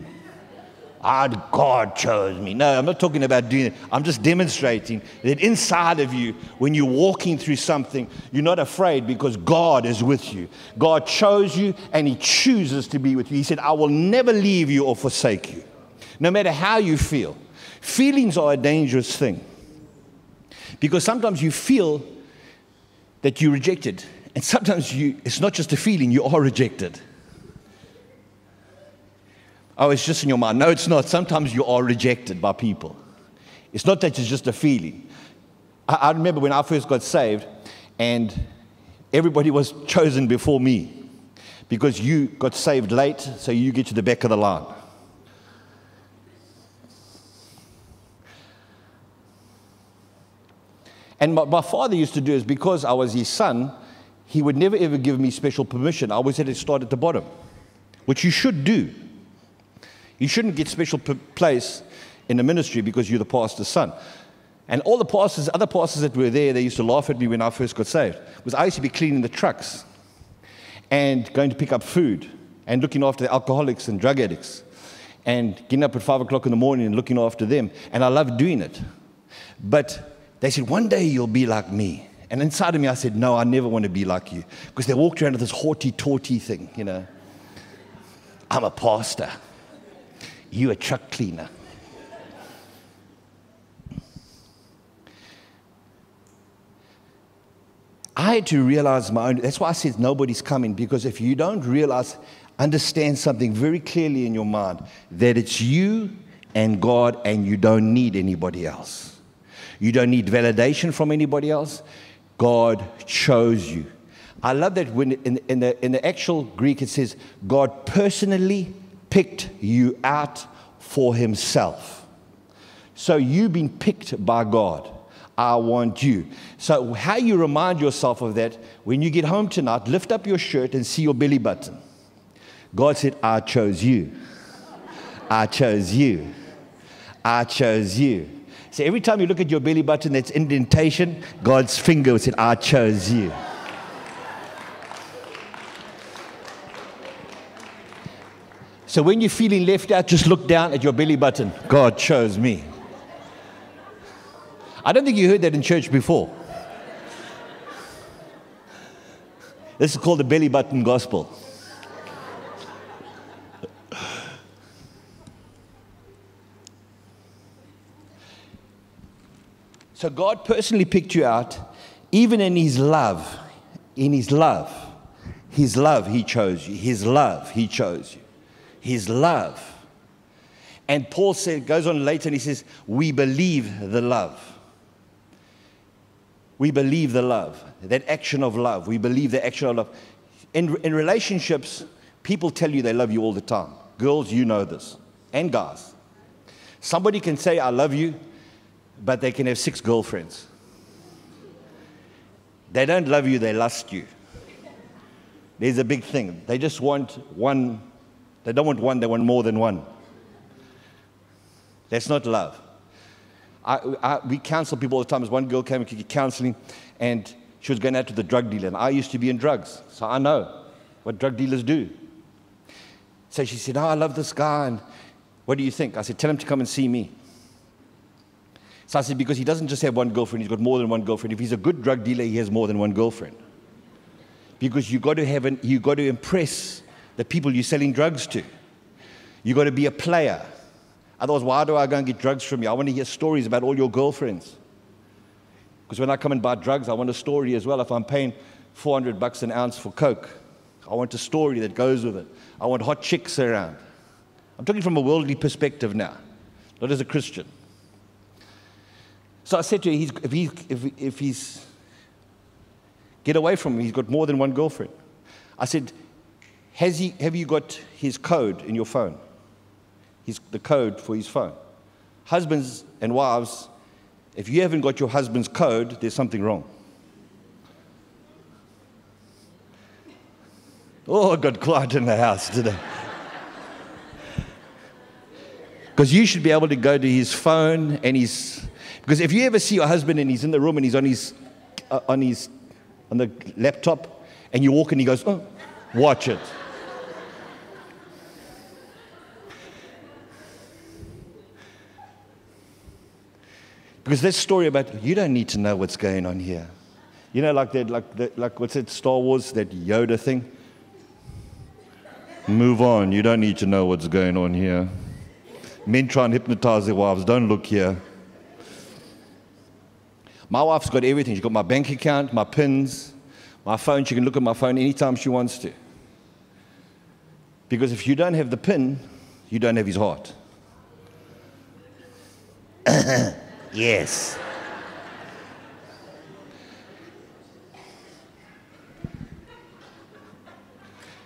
Speaker 2: I, God chose me. No, I'm not talking about doing it. I'm just demonstrating that inside of you, when you're walking through something, you're not afraid because God is with you. God chose you and He chooses to be with you. He said, I will never leave you or forsake you, no matter how you feel. Feelings are a dangerous thing because sometimes you feel that you're rejected and sometimes you, it's not just a feeling, you are rejected. Oh, it's just in your mind. No, it's not. Sometimes you are rejected by people. It's not that it's just a feeling. I, I remember when I first got saved, and everybody was chosen before me because you got saved late, so you get to the back of the line. And my, my, father used to do is because I was his son, he would never ever give me special permission. I always had to start at the bottom, which you should do. You shouldn't get special place in the ministry because you're the pastor's son. And all the pastors, other pastors that were there, they used to laugh at me when I first got saved. Was I used to be cleaning the trucks and going to pick up food and looking after the alcoholics and drug addicts and getting up at five o'clock in the morning and looking after them. And I loved doing it. But they said, one day you'll be like me. And inside of me, I said, no, I never want to be like you. Because they walked around with this haughty, torty thing, you know. I'm a pastor. You a truck cleaner. I had to realize my own. That's why I said nobody's coming, because if you don't realize, understand something very clearly in your mind, that it's you and God, and you don't need anybody else. You don't need validation from anybody else. God chose you. I love that when in, in, the, in the actual Greek it says, God personally picked you out for himself. So you've been picked by God. I want you. So, how you remind yourself of that when you get home tonight, lift up your shirt and see your belly button. God said, I chose you. I chose you. I chose you. So, every time you look at your belly button, that's indentation, God's finger said, I chose you. So, when you're feeling left out, just look down at your belly button. God chose me. I don't think you heard that in church before. This is called the belly button gospel. So God personally picked you out, even in His love. In His love. His love, He chose you. His love, He chose you. His love. And Paul said, goes on later and he says, We believe the love. We believe the love, that action of love. We believe the action of love. In, in relationships, people tell you they love you all the time. Girls, you know this, and guys. Somebody can say, I love you, but they can have six girlfriends. They don't love you, they lust you. There's a big thing. They just want one, they don't want one, they want more than one. That's not love. I, I, we counsel people all the time. As one girl came and counseling, and she was going out to the drug dealer. And I used to be in drugs, so I know what drug dealers do. So she said, Oh, I love this guy. And what do you think? I said, Tell him to come and see me. So I said, Because he doesn't just have one girlfriend, he's got more than one girlfriend. If he's a good drug dealer, he has more than one girlfriend. Because you've got to, have an, you've got to impress the people you're selling drugs to. You've got to be a player. Otherwise, why do I go and get drugs from you? I want to hear stories about all your girlfriends. Because when I come and buy drugs, I want a story as well. If I'm paying 400 bucks an ounce for Coke, I want a story that goes with it. I want hot chicks around. I'm talking from a worldly perspective now, not as a Christian. So I said to him, if, he, if, if he's, get away from him, he's got more than one girlfriend. I said, Has he, have you got his code in your phone? his, the code for his phone. Husbands and wives, if you haven't got your husband's code, there's something wrong. Oh, it got quiet in the house today. <laughs> Because you should be able to go to his phone and his. Because if you ever see your husband and he's in the room and he's on his, uh, on his, on the laptop, and you walk and he goes, oh, watch it. Because this story about you don't need to know what's going on here. You know, like that, like that, like what's it, Star Wars, that Yoda thing. Move on. You don't need to know what's going on here. Men try and hypnotize their wives. Don't look here. My wife's got everything. She's got my bank account, my pins, my phone. She can look at my phone anytime she wants to. Because if you don't have the pin, you don't have his heart. <clears throat> Yes.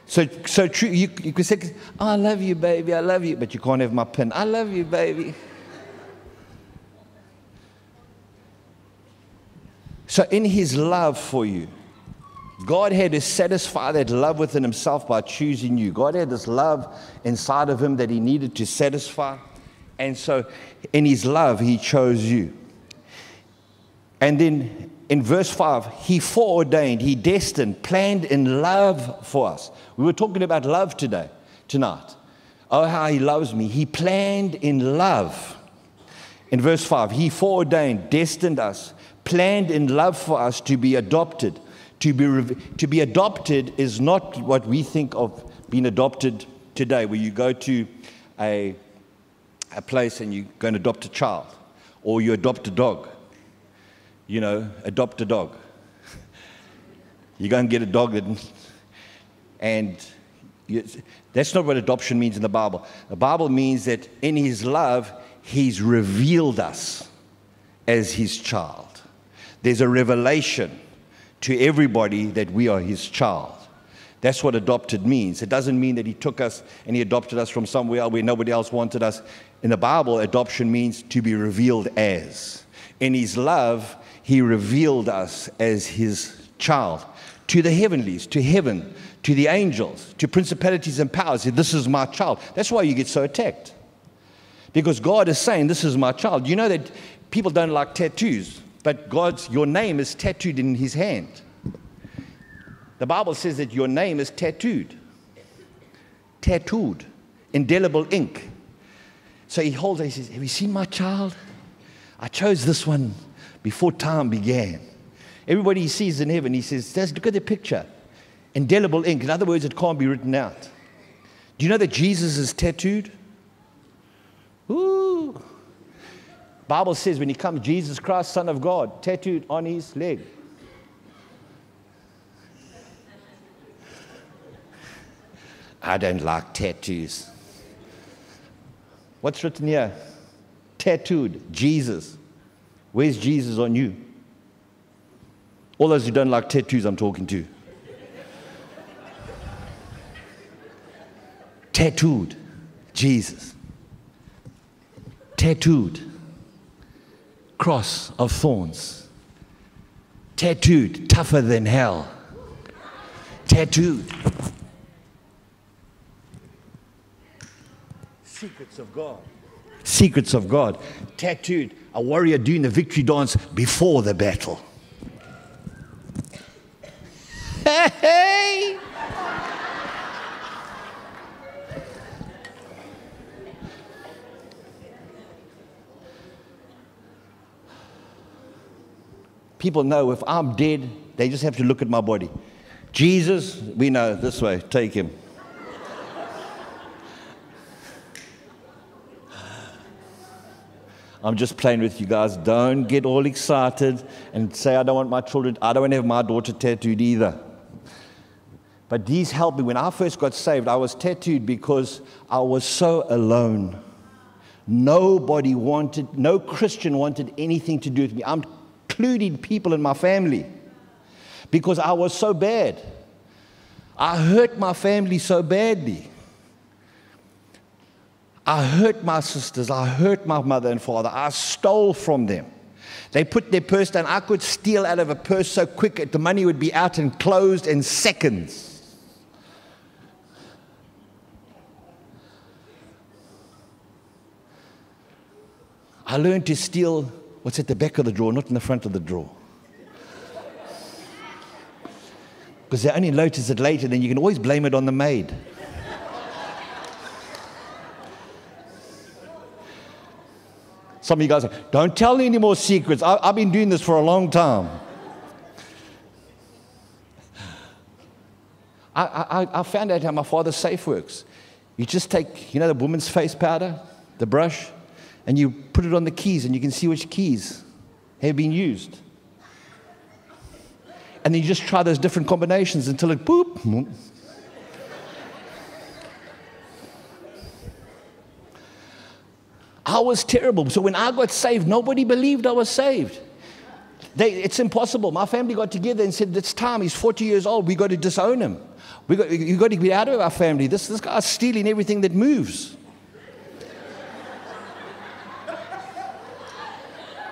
Speaker 2: So, so true. You, you can say, oh, I love you, baby. I love you. But you can't have my pin. I love you, baby. So, in his love for you, God had to satisfy that love within himself by choosing you. God had this love inside of him that he needed to satisfy. And so, in his love, he chose you. And then in verse 5, he foreordained, he destined, planned in love for us. We were talking about love today, tonight. Oh, how he loves me. He planned in love. In verse 5, he foreordained, destined us, planned in love for us to be adopted to be, to be adopted is not what we think of being adopted today, where you go to a, a place and you go and adopt a child, or you adopt a dog. You know, adopt a dog. <laughs> you go and get a dog, that, and you, that's not what adoption means in the Bible. The Bible means that in His love, He's revealed us as His child. There's a revelation to everybody that we are his child. That's what adopted means. It doesn't mean that he took us and he adopted us from somewhere where nobody else wanted us. In the Bible, adoption means to be revealed as. In his love, he revealed us as his child to the heavenlies, to heaven, to the angels, to principalities and powers. This is my child. That's why you get so attacked. Because God is saying, This is my child. You know that people don't like tattoos but God's, your name is tattooed in his hand. The Bible says that your name is tattooed. Tattooed. Indelible ink. So he holds it, he says, Have you seen my child? I chose this one before time began. Everybody he sees in heaven, he says, Look at the picture. Indelible ink. In other words, it can't be written out. Do you know that Jesus is tattooed? Ooh. Bible says when he comes, Jesus Christ, Son of God, tattooed on his leg. I don't like tattoos. What's written here? Tattooed, Jesus. Where's Jesus on you? All those who don't like tattoos, I'm talking to. Tattooed, Jesus. Tattooed cross of thorns, tattooed, tougher than hell, tattooed. Secrets of God. Secrets of God. Tattooed. A warrior doing the victory dance before the battle. Hey! People know if I'm dead, they just have to look at my body. Jesus, we know this way, take him. I'm just playing with you guys. Don't get all excited and say, I don't want my children, I don't want to have my daughter tattooed either. But these helped me. When I first got saved, I was tattooed because I was so alone. Nobody wanted, no Christian wanted anything to do with me. I'm including people in my family, because I was so bad. I hurt my family so badly. I hurt my sisters. I hurt my mother and father. I stole from them. They put their purse down. I could steal out of a purse so quick, that the money would be out and closed in seconds. I learned to steal what's at the back of the drawer, not in the front of the drawer. Because they only notice it later, then you can always blame it on the maid. Some of you guys say, don't tell me any more secrets. I, have been doing this for a long time. I, I, I found out how my father's safe works. You just take, you know, the woman's face powder, the brush, and you put it on the keys and you can see which keys have been used. And then you just try those different combinations until it boop. I was terrible. So when I got saved, nobody believed I was saved. They, it's impossible. My family got together and said, It's time. He's 40 years old. we got to disown him. We got, you got to get out of our family. This, this guy's stealing everything that moves. <laughs>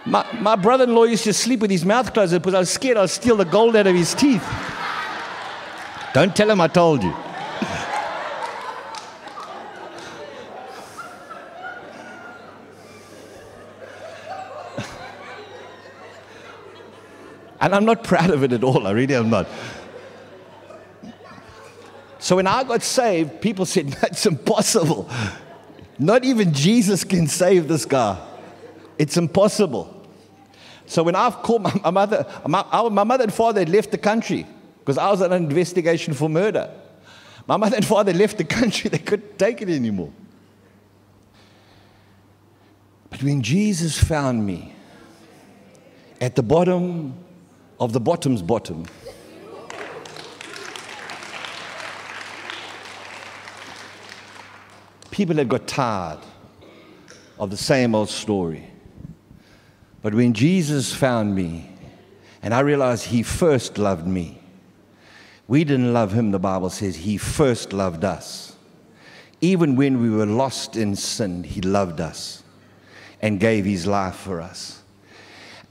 Speaker 2: My, my brother in law used to sleep with his mouth closed because I was scared I'd steal the gold out of his teeth. Don't tell him I told you. And I'm not proud of it at all. I really am not. So when I got saved, people said, <laughs> That's impossible. Not even Jesus can save this guy. It's impossible. So when I've called my, mother, my, my, mother and father had left the country because I was on an investigation for murder. My mother and father left the country, <laughs> they couldn't take it anymore. But when Jesus found me at the bottom of the bottom's bottom. People had got tired of the same old story. But when Jesus found me, and I realized He first loved me, we didn't love Him, the Bible says, He first loved us. Even when we were lost in sin, He loved us and gave His life for us.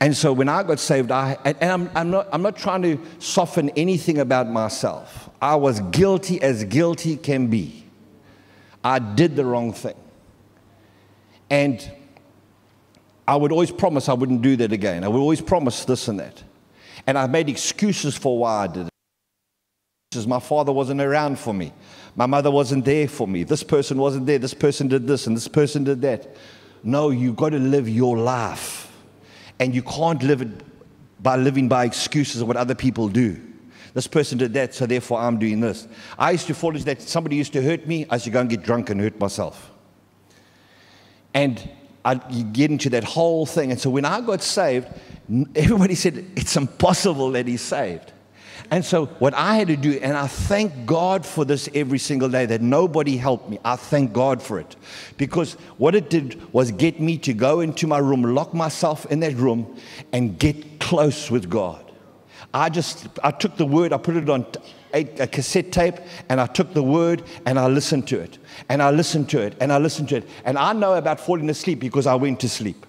Speaker 2: And so when I got saved, I, and, I'm, I'm, not, I'm not trying to soften anything about myself. I was guilty as guilty can be. I did the wrong thing. And I would always promise I wouldn't do that again. I would always promise this and that. And I made excuses for why I did it. My father wasn't around for me. My mother wasn't there for me. This person wasn't there. This person did this and this person did that. No, you've got to live your life and you can't live it by living by excuses of what other people do. This person did that, so therefore I'm doing this. I used to fall into that. Somebody used to hurt me, I used to go and get drunk and hurt myself. And I get into that whole thing. And so when I got saved, everybody said, It's impossible that he's saved. And so, what I had to do, and I thank God for this every single day that nobody helped me. I thank God for it. Because what it did was get me to go into my room, lock myself in that room, and get close with God. I just, I took the word, I put it on a, cassette tape, and I took the word and I listened to it. And I listened to it, and I listened to it. And I know about falling asleep because I went to sleep.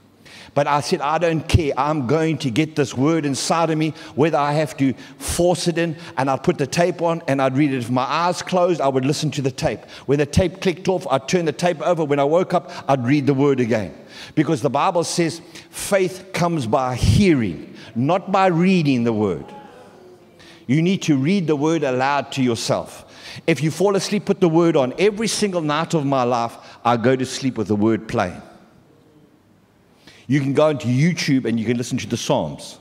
Speaker 2: But I said, I don't care. I'm going to get this word inside of me, whether I have to force it in. And I'd put the tape on and I'd read it. If my eyes closed, I would listen to the tape. When the tape clicked off, I'd turn the tape over. When I woke up, I'd read the word again. Because the Bible says faith comes by hearing, not by reading the word. You need to read the word aloud to yourself. If you fall asleep, put the word on. Every single night of my life, I go to sleep with the word playing. You can go into YouTube and you can listen to the Psalms.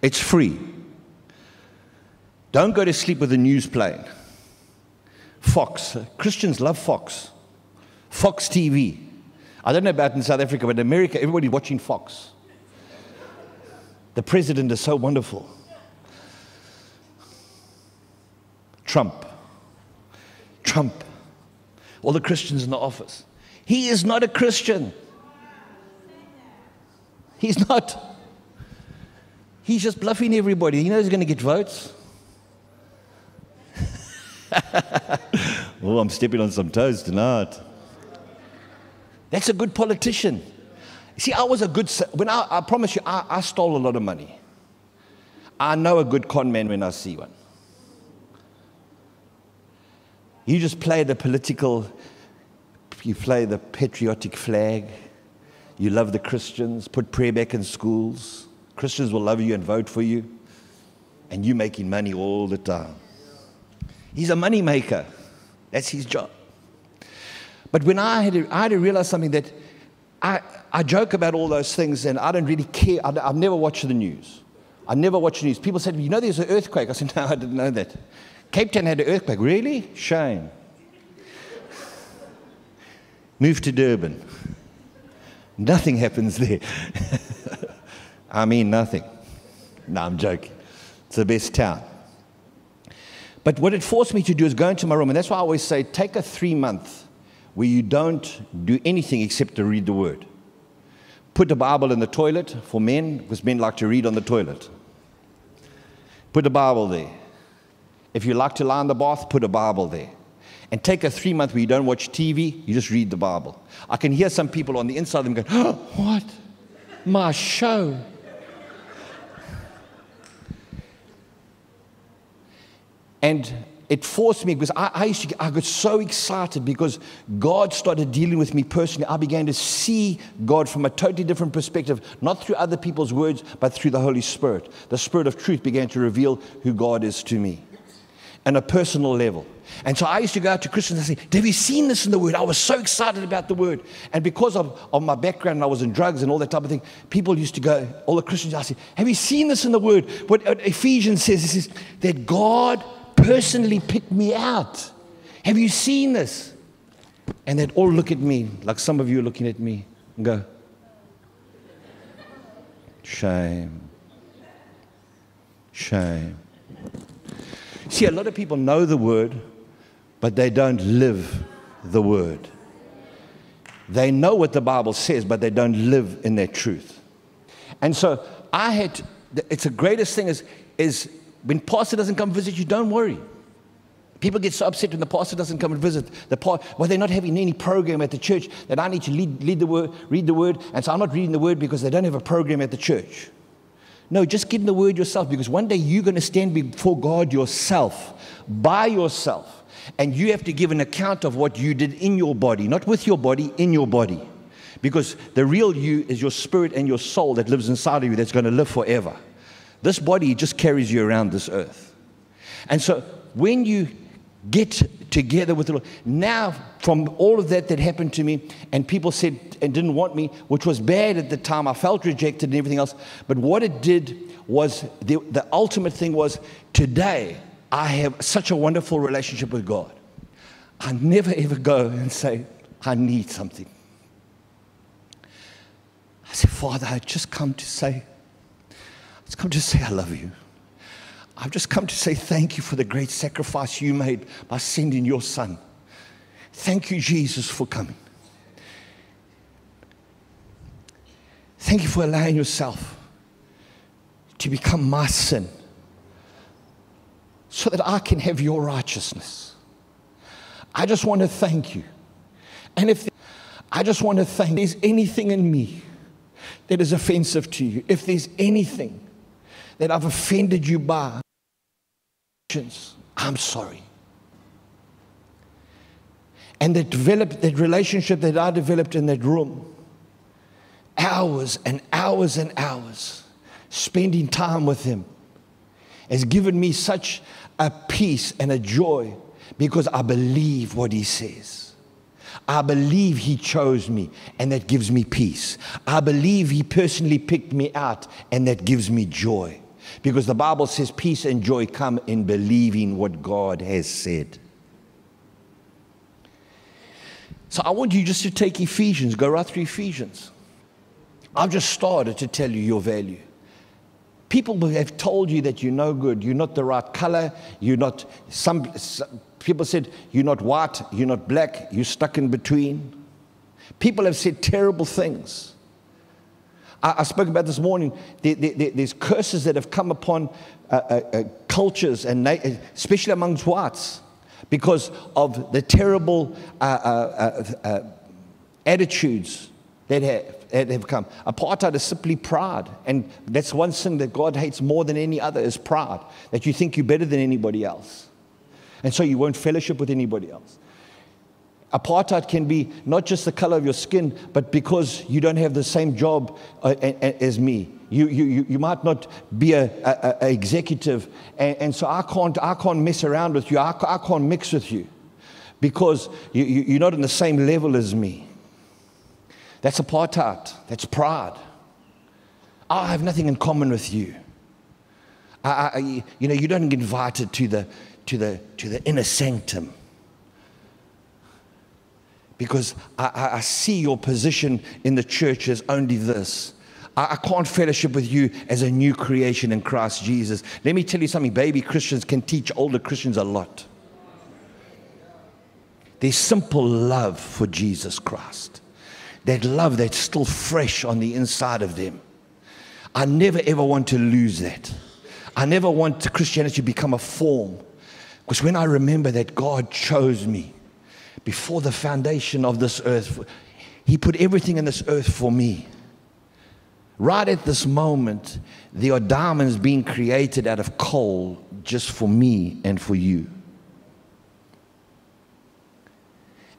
Speaker 2: It's free. Don't go to sleep with the news playing. Fox. Christians love Fox. Fox TV. I don't know about in South Africa, but in America, everybody's watching Fox. The president is so wonderful. Trump. Trump. All the Christians in the office. He is not a Christian. He's not. He's just bluffing everybody. He knows he's going to get votes. <laughs> oh, I'm stepping on some toes tonight. That's a good politician. See, I was a good, when I, I promise you, I, I stole a lot of money. I know a good con man when I see one. You just play the political, you play the patriotic flag. You love the Christians, put prayer back in schools. Christians will love you and vote for you. And you making money all the time. He's a money maker. That's his job. But when I had to, I had to realize something that I, I joke about all those things and I don't really care. I, have never watched the news. I never watch the news. People said, You know, there's an earthquake. I said, <laughs> No, I didn't know that. Cape Town had an earthquake. Really? Shame. Move to Durban. Nothing happens there. <laughs> I mean, nothing. No, I'm joking. It's the best town. But what it forced me to do is go into my room, and that's why I always say take a three month where you don't do anything except to read the word. Put the Bible in the toilet for men, because men like to read on the toilet. Put the Bible there. If you like to lie in the bath, put a Bible there and take a three month where you don't watch TV, you just read the Bible. I can hear some people on the inside of them going, oh, What? my show. And it forced me because I, I, used to get, I got so excited because God started dealing with me personally. I began to see God from a totally different perspective, not through other people's words, but through the Holy Spirit. The Spirit of truth began to reveal who God is to me on a personal level. And so I used to go out to Christians and say, Have you seen this in the Word? I was so excited about the Word. And because of, of my background, I was in drugs and all that type of thing, people used to go, all the Christians, I say, Have you seen this in the Word? What Ephesians says is that God personally picked me out. Have you seen this? And they'd all look at me, like some of you are looking at me, and go, Shame. Shame. See, a lot of people know the word, but they don't live the word. They know what the Bible says, but they don't live in their truth. And so I had, it's the greatest thing is, is when pastor doesn't come visit you, don't worry. People get so upset when the pastor doesn't come and visit. The pa- well, they're not having any program at the church that I need to lead, lead the word, read the word, and so I'm not reading the word because they don't have a program at the church. No, just get in the word yourself because one day you're going to stand before God yourself, by yourself, and you have to give an account of what you did in your body, not with your body, in your body. Because the real you is your spirit and your soul that lives inside of you that's going to live forever. This body just carries you around this earth. And so when you get together with the Lord, now from all of that that happened to me, and people said and didn't want me, which was bad at the time, I felt rejected and everything else. But what it did was the, the ultimate thing was today I have such a wonderful relationship with God. I never ever go and say, I need something. I say, Father, I just come to say, I've come to say I love you. I've just come to say thank you for the great sacrifice you made by sending your son. Thank you, Jesus, for coming. Thank you for allowing yourself to become my sin so that I can have your righteousness. I just want to thank you. And if I just want to thank, there's anything in me that is offensive to you, if there's anything that I've offended you by, I'm sorry. And that developed that relationship that I developed in that room, hours and hours and hours spending time with him, has given me such a peace and a joy because I believe what he says. I believe he chose me, and that gives me peace. I believe he personally picked me out, and that gives me joy. Because the Bible says peace and joy come in believing what God has said. So I want you just to take Ephesians, go right through Ephesians. I've just started to tell you your value. People have told you that you're no good, you're not the right color, you're not, some, some people said you're not white, you're not black, you're stuck in between. People have said terrible things. I, spoke about this morning. There, there, there's curses that have come upon uh, uh, uh cultures, and especially amongst whites, because of the terrible uh, uh, uh, attitudes that have, that have come. Apartheid is simply pride, and that's one sin that God hates more than any other is pride. That you think you're better than anybody else, and so you won't fellowship with anybody else. Apartheid can be not just the color of your skin, but because you don't have the same job uh, as me. You, you, you might not be a, a, a executive, and, and, so I can't, I can't mess around with you. I, I can't mix with you because you, you, you're not on the same level as me. That's apartheid. That's pride. I have nothing in common with you. I, I, you know, you don't get invited to the, to the, to the inner sanctum because I, I, see your position in the church as only this. I, I can't fellowship with you as a new creation in Christ Jesus. Let me tell you something baby Christians can teach older Christians a lot. There's simple love for Jesus Christ, that love that's still fresh on the inside of them. I never ever want to lose that. I never want Christianity to become a form. Because when I remember that God chose me, before the foundation of this earth. He put everything in this earth for me. Right at this moment, there are diamonds being created out of coal just for me and for you.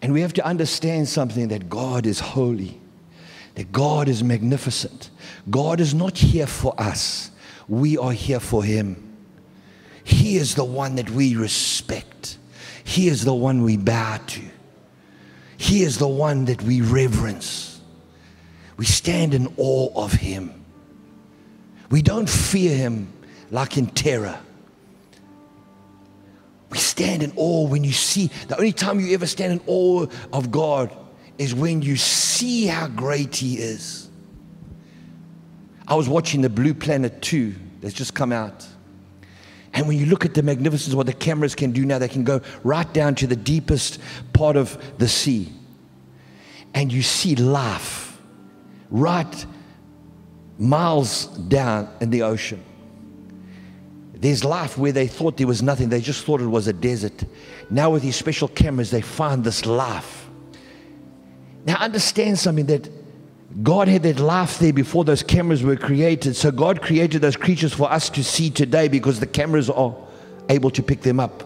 Speaker 2: And we have to understand something that God is holy, that God is magnificent. God is not here for us, we are here for Him. He is the one that we respect, He is the one we bow to, He is the one that we reverence. We stand in awe of Him. We don't fear Him like in terror. We stand in awe when you see, the only time you ever stand in awe of God is when you see how great He is. I was watching the Blue Planet 2 that's just come out. And when you look at the magnificence of what the cameras can do now, they can go right down to the deepest part of the sea. And you see life right miles down in the ocean. There's life where they thought there was nothing, they just thought it was a desert. Now, with these special cameras, they find this life. Now, understand something that God had that life there before those cameras were created. So, God created those creatures for us to see today because the cameras are able to pick them up.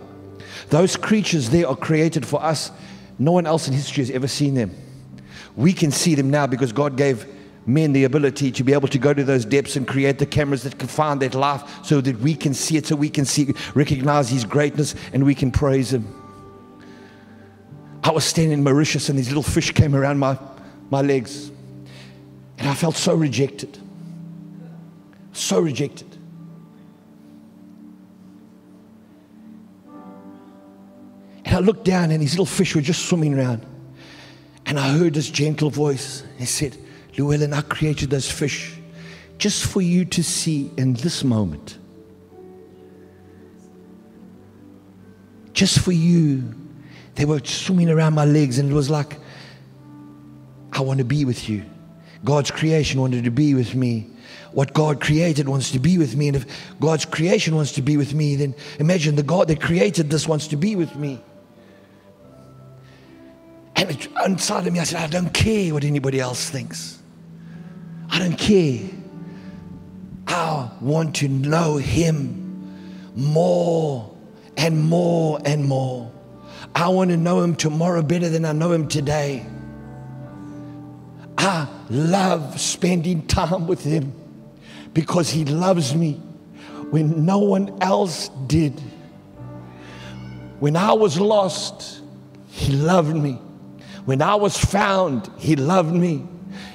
Speaker 2: Those creatures there are created for us. No one else in history has ever seen them. We can see them now because God gave men the ability to be able to go to those depths and create the cameras that can find that life so that we can see it, so we can see, recognize His greatness and we can praise Him. I was standing in Mauritius and these little fish came around my, my legs. And I felt so rejected. So rejected. And I looked down and these little fish were just swimming around. And I heard this gentle voice. He said, Llewellyn, I created those fish just for you to see in this moment. Just for you. They were swimming around my legs, and it was like, I want to be with you. God's creation wanted to be with me. What God created wants to be with me. And if God's creation wants to be with me, then imagine the God that created this wants to be with me. And it, inside of me, I said, I don't care what anybody else thinks. I don't care. I want to know Him more and more and more. I want to know Him tomorrow better than I know Him today. I love spending time with Him because He loves me when no one else did. When I was lost, He loved me. When I was found, He loved me.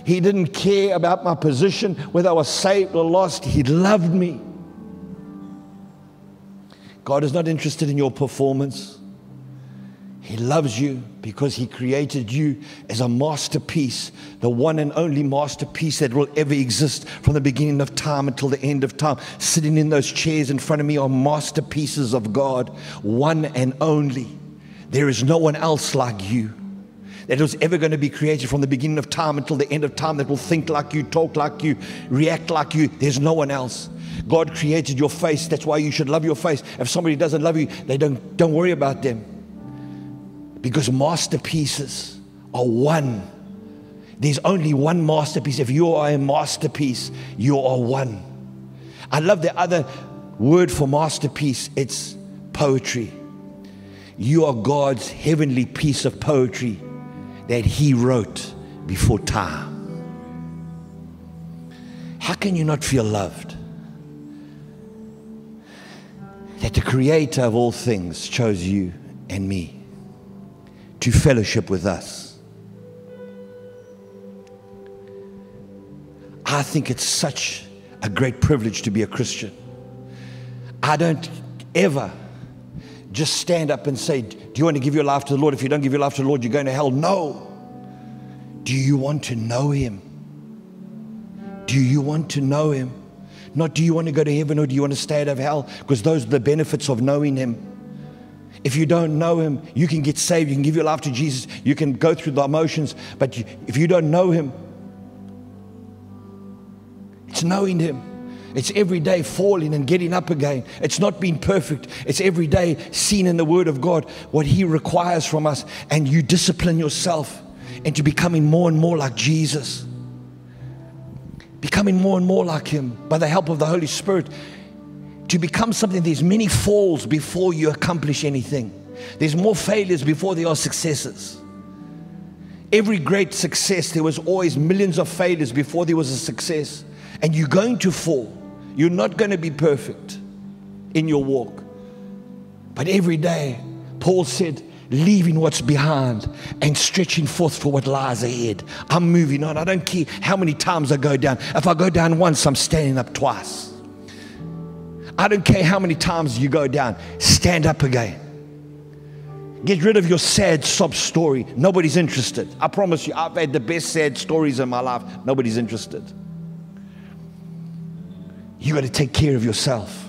Speaker 2: He didn't care about my position, whether I was saved or lost. He loved me. God is not interested in your performance. He loves you because He created you as a masterpiece, the one and only masterpiece that will ever exist from the beginning of time until the end of time. Sitting in those chairs in front of me are masterpieces of God, one and only. There is no one else like you that was ever going to be created from the beginning of time until the end of time that will think like you, talk like you, react like you. There's no one else. God created your face. That's why you should love your face. If somebody doesn't love you, they don't don't worry about them. Because masterpieces are one. There's only one masterpiece. If you are a masterpiece, you are one. I love the other word for masterpiece. It's poetry. You are God's heavenly piece of poetry that He wrote before time. How can you not feel loved? That the Creator of all things chose you and me to fellowship with us. I think it's such a great privilege to be a Christian. I don't ever just stand up and say, Do you want to give your life to the Lord? If you don't give your life to the Lord, you're going to hell. No. Do you want to know Him? Do you want to know Him? Not do you want to go to heaven or do you want to stay out of hell? Because those are the benefits of knowing Him. If you don't know Him, you can get saved, you can give your life to Jesus, you can go through the emotions, but if you don't know Him, it's knowing Him. It's every day falling and getting up again. It's not being perfect. It's every day seen in the Word of God what He requires from us, and you discipline yourself into becoming more and more like Jesus. becoming more and more like Him by the help of the Holy Spirit to become something. There's many falls before you accomplish anything, there's more failures before there are successes. Every great success, there was always millions of failures before there was a success. And you're going to fall. You're not going to be perfect in your walk. But every day, Paul said, leaving what's behind and stretching forth for what lies ahead. I'm moving on. I don't care how many times I go down. If I go down once, I'm standing up twice. I don't care how many times you go down, stand up again. Get rid of your sad sob story. Nobody's interested. I promise you, I've had the best sad stories in my life. Nobody's interested. You got to take care of yourself.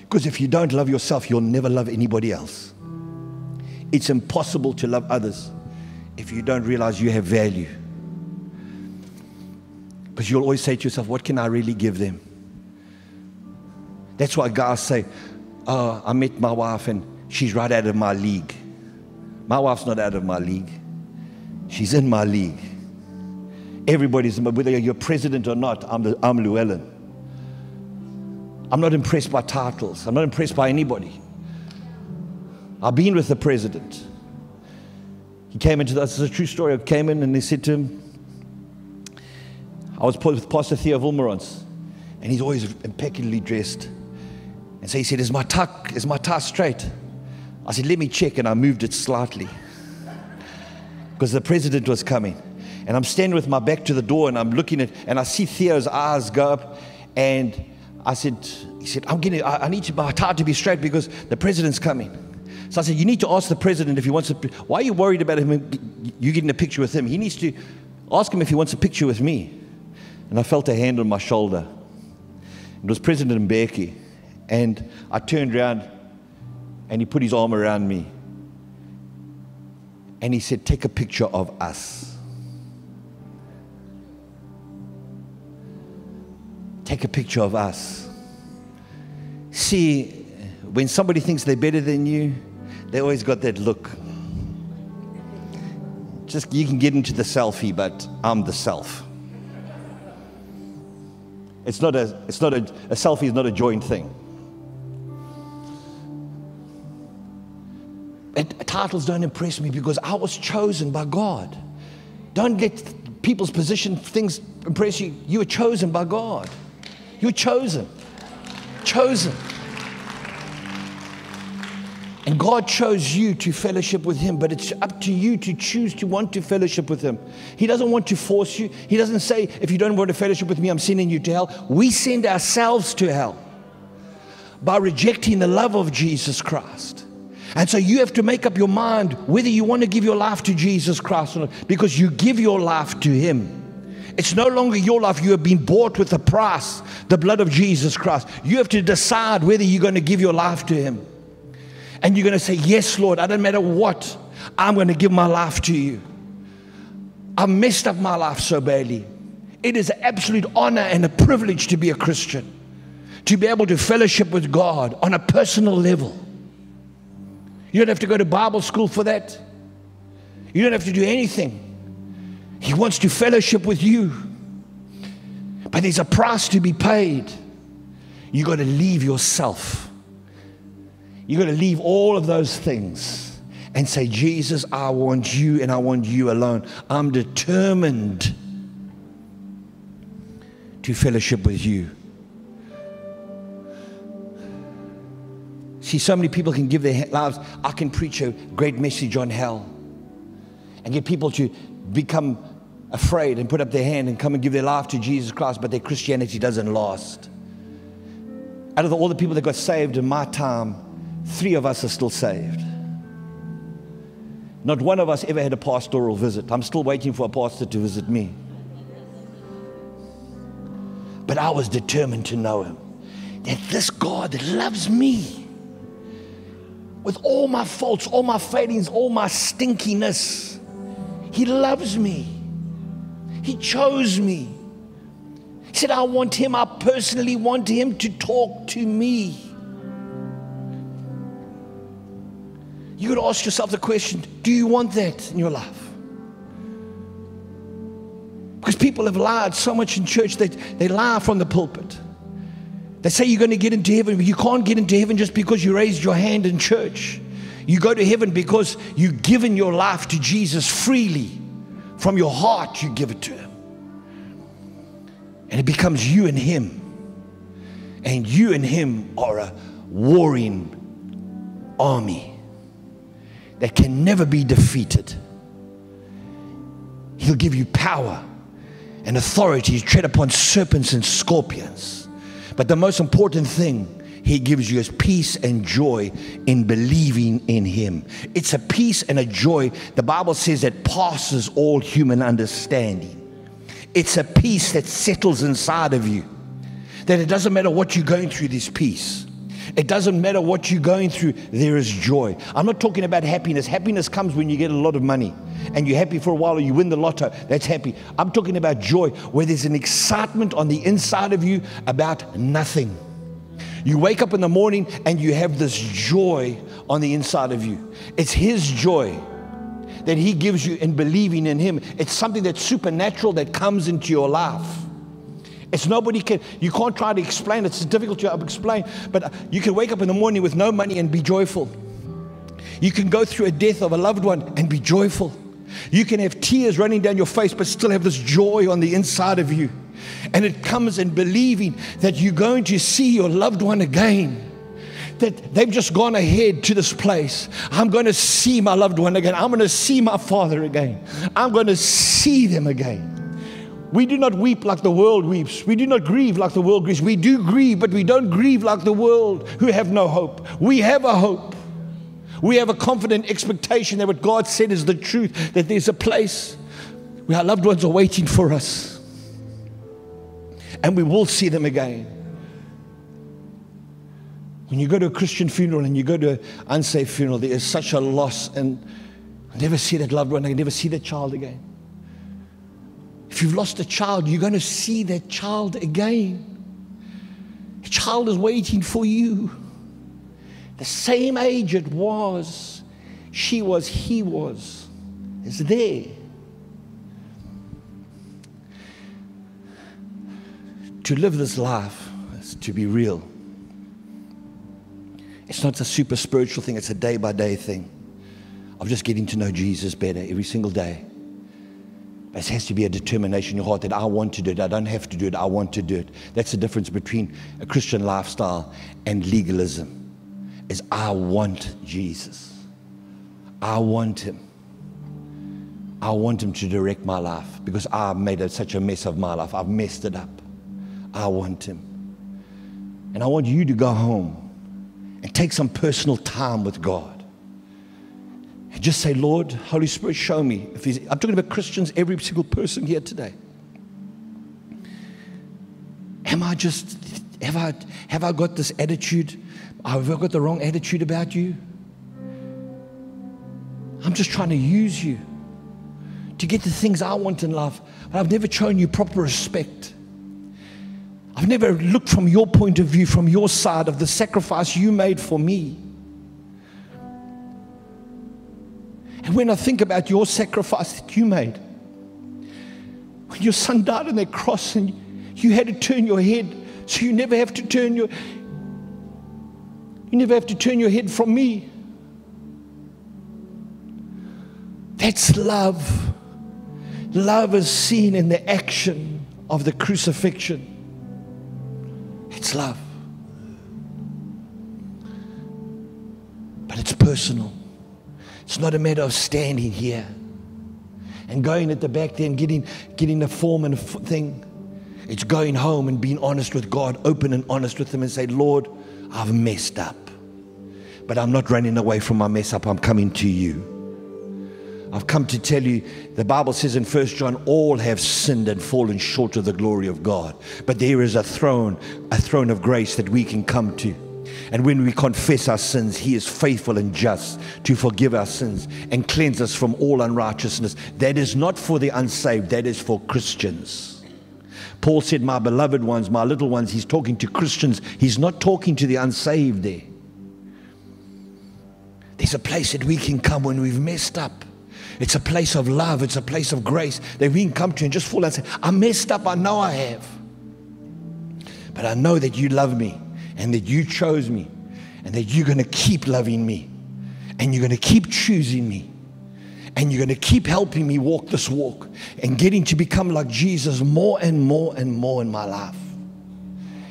Speaker 2: Because if you don't love yourself, you'll never love anybody else. It's impossible to love others if you don't realize you have value. Because you'll always say to yourself, What can I really give them? That's why guys say, Oh, I met my wife and she's right out of my league. My wife's not out of my league, she's in my league. Everybody's, whether you're president or not, I'm, the, I'm Llewellyn. I'm not impressed by titles, I'm not impressed by anybody. I've been with the president. He came into this is a true story. I came in and they said to him, I was with Pastor Theo Wolmarans, and he's always impeccably dressed. And so he said, Is my tie, is my tie straight? I said, Let me check. And I moved it slightly <laughs> because the president was coming. And I'm standing with my back to the door and I'm looking at, and I see Theo's eyes go up. And I said, He said, I'm getting, I, I need to, my tie to be straight because the president's coming. So I said, You need to ask the president if he wants to. Why are you worried about him? You getting a picture with him? He needs to ask him if he wants a picture with me. And I felt a hand on my shoulder. It was President Mbeki. And I turned around and he put his arm around me. And he said, Take a picture of us. Take a picture of us. See, when somebody thinks they're better than you, they always got that look. Just you can get into the selfie, but I'm the self. It's not a, it's not a, a selfie is not a joint thing. And titles don't impress me because I was chosen by God. Don't let people's position things impress you. You were chosen by God. You were chosen. Chosen. And God chose you to fellowship with Him, but it's up to you to choose to want to fellowship with Him. He doesn't want to force you. He doesn't say, if you don't want to fellowship with me, I'm sending you to hell. We send ourselves to hell by rejecting the love of Jesus Christ. And so you have to make up your mind whether you want to give your life to Jesus Christ or not, because you give your life to Him. It's no longer your life. You have been bought with a price, the blood of Jesus Christ. You have to decide whether you're going to give your life to Him. And you're going to say, Yes, Lord, I don't matter what, I'm going to give my life to you. I messed up my life so badly. It is an absolute honor and a privilege to be a Christian, to be able to fellowship with God on a personal level. You don't have to go to Bible school for that. You don't have to do anything. He wants to fellowship with you. But there's a price to be paid. You got to leave yourself. You got to leave all of those things and say, Jesus, I want you and I want you alone. I'm determined to fellowship with you. See, so many people can give their lives. I can preach a great message on hell and get people to become afraid and put up their hand and come and give their life to Jesus Christ, but their Christianity doesn't last. Out of all the people that got saved in my time, three of us are still saved. Not one of us ever had a pastoral visit. I'm still waiting for a pastor to visit me. But I was determined to know him. That this God that loves me, with all my faults, all my failings, all my stinkiness. He loves me. He chose me. He said, I want him, I personally want him to talk to me. You to ask yourself the question do you want that in your life? Because people people have lied so much in church that they lie from the pulpit. They say you're going to get into heaven, but you can't get into heaven just because you raised your hand in church. You go to heaven because you've given your life to Jesus freely. From your heart, you give it to Him. And it becomes you and Him. And you and Him are a warring army that can never be defeated. He'll give you power and authority to tread upon serpents and scorpions. But the most important thing he gives you is peace and joy in believing in Him. It's a peace and a joy, the Bible says, that passes all human understanding. It's a peace that settles inside of you. That it doesn't matter what you're going through, this peace. It doesn't matter what you're going through, there is joy. I'm not talking about happiness. Happiness comes when you get a lot of money and you're happy for a while or you win the lotto. That's happy. I'm talking about joy where there's an excitement on the inside of you about nothing. You wake up in the morning and you have this joy on the inside of you. It's His joy that He gives you in believing in Him. It's something that's supernatural that comes into your life. It's nobody can, you can't try to explain. It's difficult to explain, but you can wake up in the morning with no money and be joyful. You can go through a death of a loved one and be joyful. You can have tears running down your face, but still have this joy on the inside of you. And it comes in believing that you're going to see your loved one again. That they've just gone ahead to this place. I'm going to see my loved one again. I'm going to see my father again. I'm going to see them again. We do not weep like the world weeps. We do not grieve like the world grieves. We do grieve, but we don't grieve like the world who have no hope. We have a hope. We have a confident expectation that what God said is the truth, that there's a place where our loved ones are waiting for us and we will see them again. When you go to a Christian funeral and you go to an unsafe funeral, there is such a loss, and I never see that loved one, I never see that child again. If you've lost a child, you're going to see that child again. The child is waiting for you. The same age it was, she was, he was, is there. To live this life is to be real. It's not a super spiritual thing, it's a day by day thing of just getting to know Jesus better every single day. It has to be a determination in your heart that I want to do it. I don't have to do it. I want to do it. That's the difference between a Christian lifestyle and legalism. Is I want Jesus. I want him. I want him to direct my life because I've made such a mess of my life. I've messed it up. I want him. And I want you to go home and take some personal time with God. And just say, Lord, Holy Spirit, show me. If he's, I'm talking about Christians, every single person here today. Am I just, have I, have I got this attitude? Have I got the wrong attitude about you? I'm just trying to use you to get the things I want in life, but I've never shown you proper respect. I've never looked from your point of view, from your side of the sacrifice you made for me. And when I think about your sacrifice that you made, when your son died on that cross and you had to turn your head, so you never have to turn your you never have to turn your head from me. That's love. Love is seen in the action of the crucifixion. It's love. But it's personal. It's not a matter of standing here and going at the back there and getting, getting the form and thing. It's going home and being honest with God, open and honest with Him, and say, Lord, I've messed up. But I'm not running away from my mess up. I'm coming to you. I've come to tell you, the Bible says in 1 John, all have sinned and fallen short of the glory of God. But there is a throne, a throne of grace that we can come to. And when we confess our sins, He is faithful and just to forgive our sins and cleanse us from all unrighteousness. That is not for the unsaved, that is for Christians. Paul said, My beloved ones, my little ones, he's talking to Christians. He's not talking to the unsaved there. There's a place that we can come when we've messed up It's a place of love. It's a place of grace that we can come to and just fall and say, I messed up. I know I have. But I know that you love me and that you chose me and that you're going to keep loving me and you're going to keep choosing me and you're going to keep helping me walk this walk and getting to become like Jesus more and more and more in my life.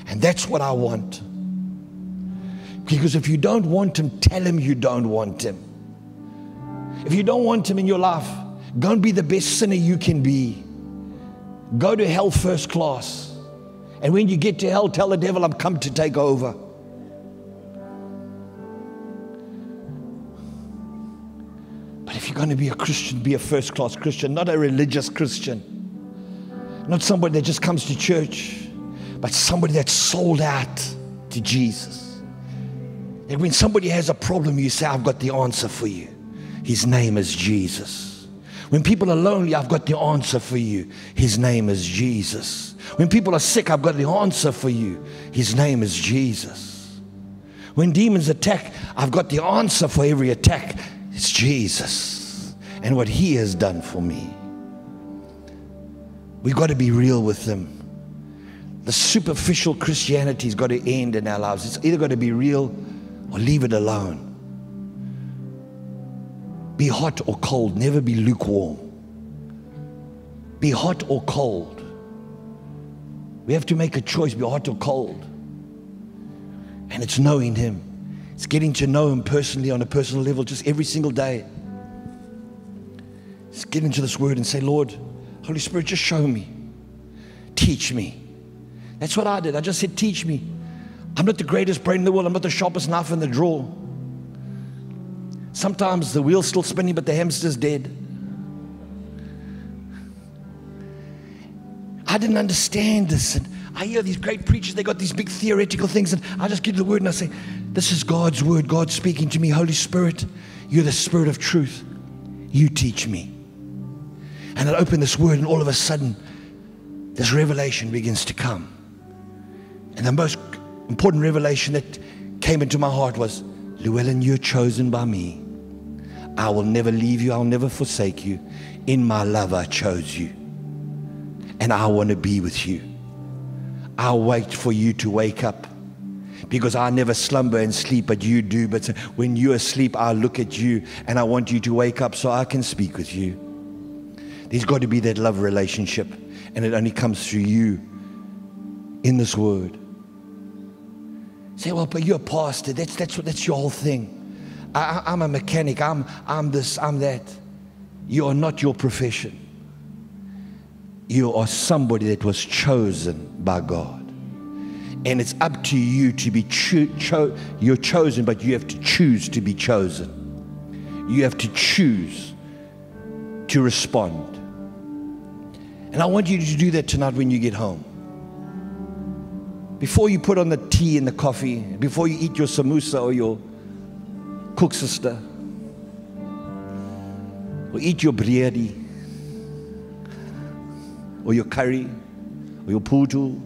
Speaker 2: And that's what I want. Because if you don't want Him, tell Him you don't want Him. If you don't want Him in your life, go and be the best sinner you can be. Go to hell first class. And when you get to hell, tell the devil, I'm come to take over. But if you're going to be a Christian, be a first class Christian, not a religious Christian. Not somebody that just comes to church, but somebody that's sold out to Jesus. That when somebody has a problem, you say, I've got the answer for you. His name is Jesus. When people are lonely, I've got the answer for you. His name is Jesus. When people are sick, I've got the answer for you. His name is Jesus. When demons attack, I've got the answer for every attack. It's Jesus and what He has done for me. We've got to be real with them. The superficial Christianity's got to end in our lives. It's either got to be real or leave it alone. Be hot or cold, never be lukewarm. Be hot or cold. We have to make a choice be hot or cold. And it's knowing Him, it's getting to know Him personally on a personal level just every single day. Just get into this word and say, Lord, Holy Spirit, just show me, teach me. That's what I did. I just said, teach me. I'm not the greatest brain in the world, I'm not the sharpest knife in the drawer. Sometimes the wheel's still spinning, but the hamster's dead. I didn't understand this. And I hear these great preachers, they got these big theoretical things, and I just give the word and I say, This is God's word. God's speaking to me. Holy Spirit, you're the Spirit of truth. You teach me. And I open this word, and all of a sudden, this revelation begins to come. And the most important revelation that came into my heart was Llewellyn, you're chosen by me. I will never leave you, I'll never forsake you. In my love, I chose you and I want to be with you. I'll wait for you to wake up because I never slumber and sleep, but you do. But when you're asleep, I look at you and I want you to wake up so I can speak with you. There's got to be that love relationship, and it only comes through you in this word. Say, well, but you're a pastor. That's, that's, that's your whole thing. I, I'm a mechanic. I'm, I'm this, I'm that. You are not your profession you are somebody that was chosen by God. And it's up to you to be cho- cho- you're chosen, but you have to choose to be chosen. You have to choose to respond. And I want you to do that tonight when you get home. Before you put on the tea and the coffee, before you eat your samosa or your koeksisters, or eat your biryani or your curry or your putu.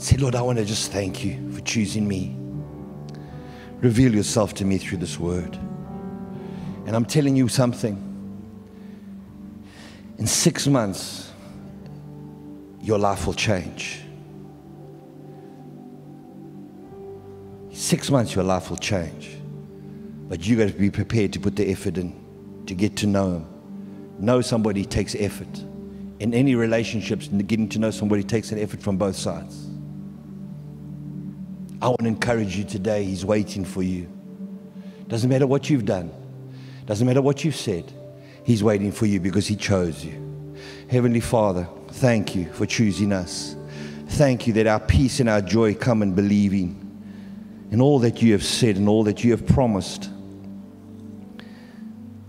Speaker 2: Say, Lord, I want to just thank you for choosing me. Reveal yourself to me through this word. And I'm telling you something. In six months, your life will change. Six months, your life will change. But you got to be prepared to put the effort in to get to know Him know somebody takes effort. In any relationships, getting to know somebody takes an effort from both sides. I want to encourage you today. He's waiting for you. Doesn't matter what you've done. Doesn't matter what you've said. He's waiting for you because he chose you. Heavenly Father, thank you for choosing us. Thank you that our peace and our joy come in believing in all that you have said and all that you have promised.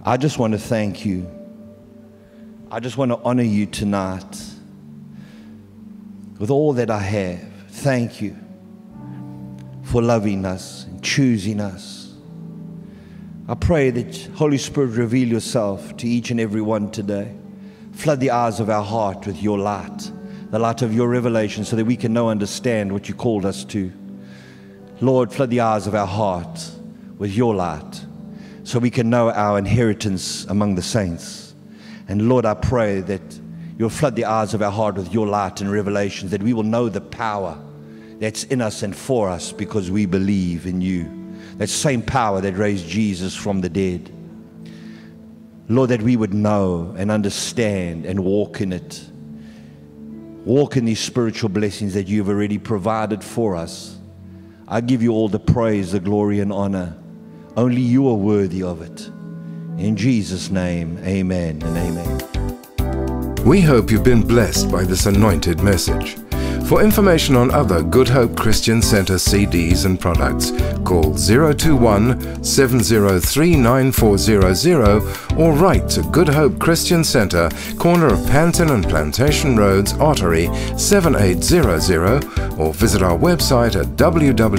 Speaker 2: I just want to thank you I just want to honor you tonight with all that I have. Thank you for loving us and choosing us. I pray that Holy Spirit reveal yourself to each and every one today. Flood the eyes of our heart with your light, the light of your revelation, so that we can know understand what you called us to. Lord, flood the eyes of our heart with your light. so we can know our inheritance among the saints. And Lord, I pray that you'll flood the eyes of our heart with your light and revelations, that we will know the power that's in us and for us because we believe in you. That same power that raised Jesus from the dead. Lord, that we would know and understand and walk in it. Walk in these spiritual blessings that you've already provided for us. I give you all the praise, the glory, and honor. Only you are worthy of it. In Jesus' name, amen and amen.
Speaker 1: We hope you've been blessed by this anointed message. For information on other Good Hope Christian Center CDs and products, call 021 703 9400 or write to Good Hope Christian Center, corner of Panton and Plantation Roads, Ottery 7800 or visit our website at www.ghcc.tv.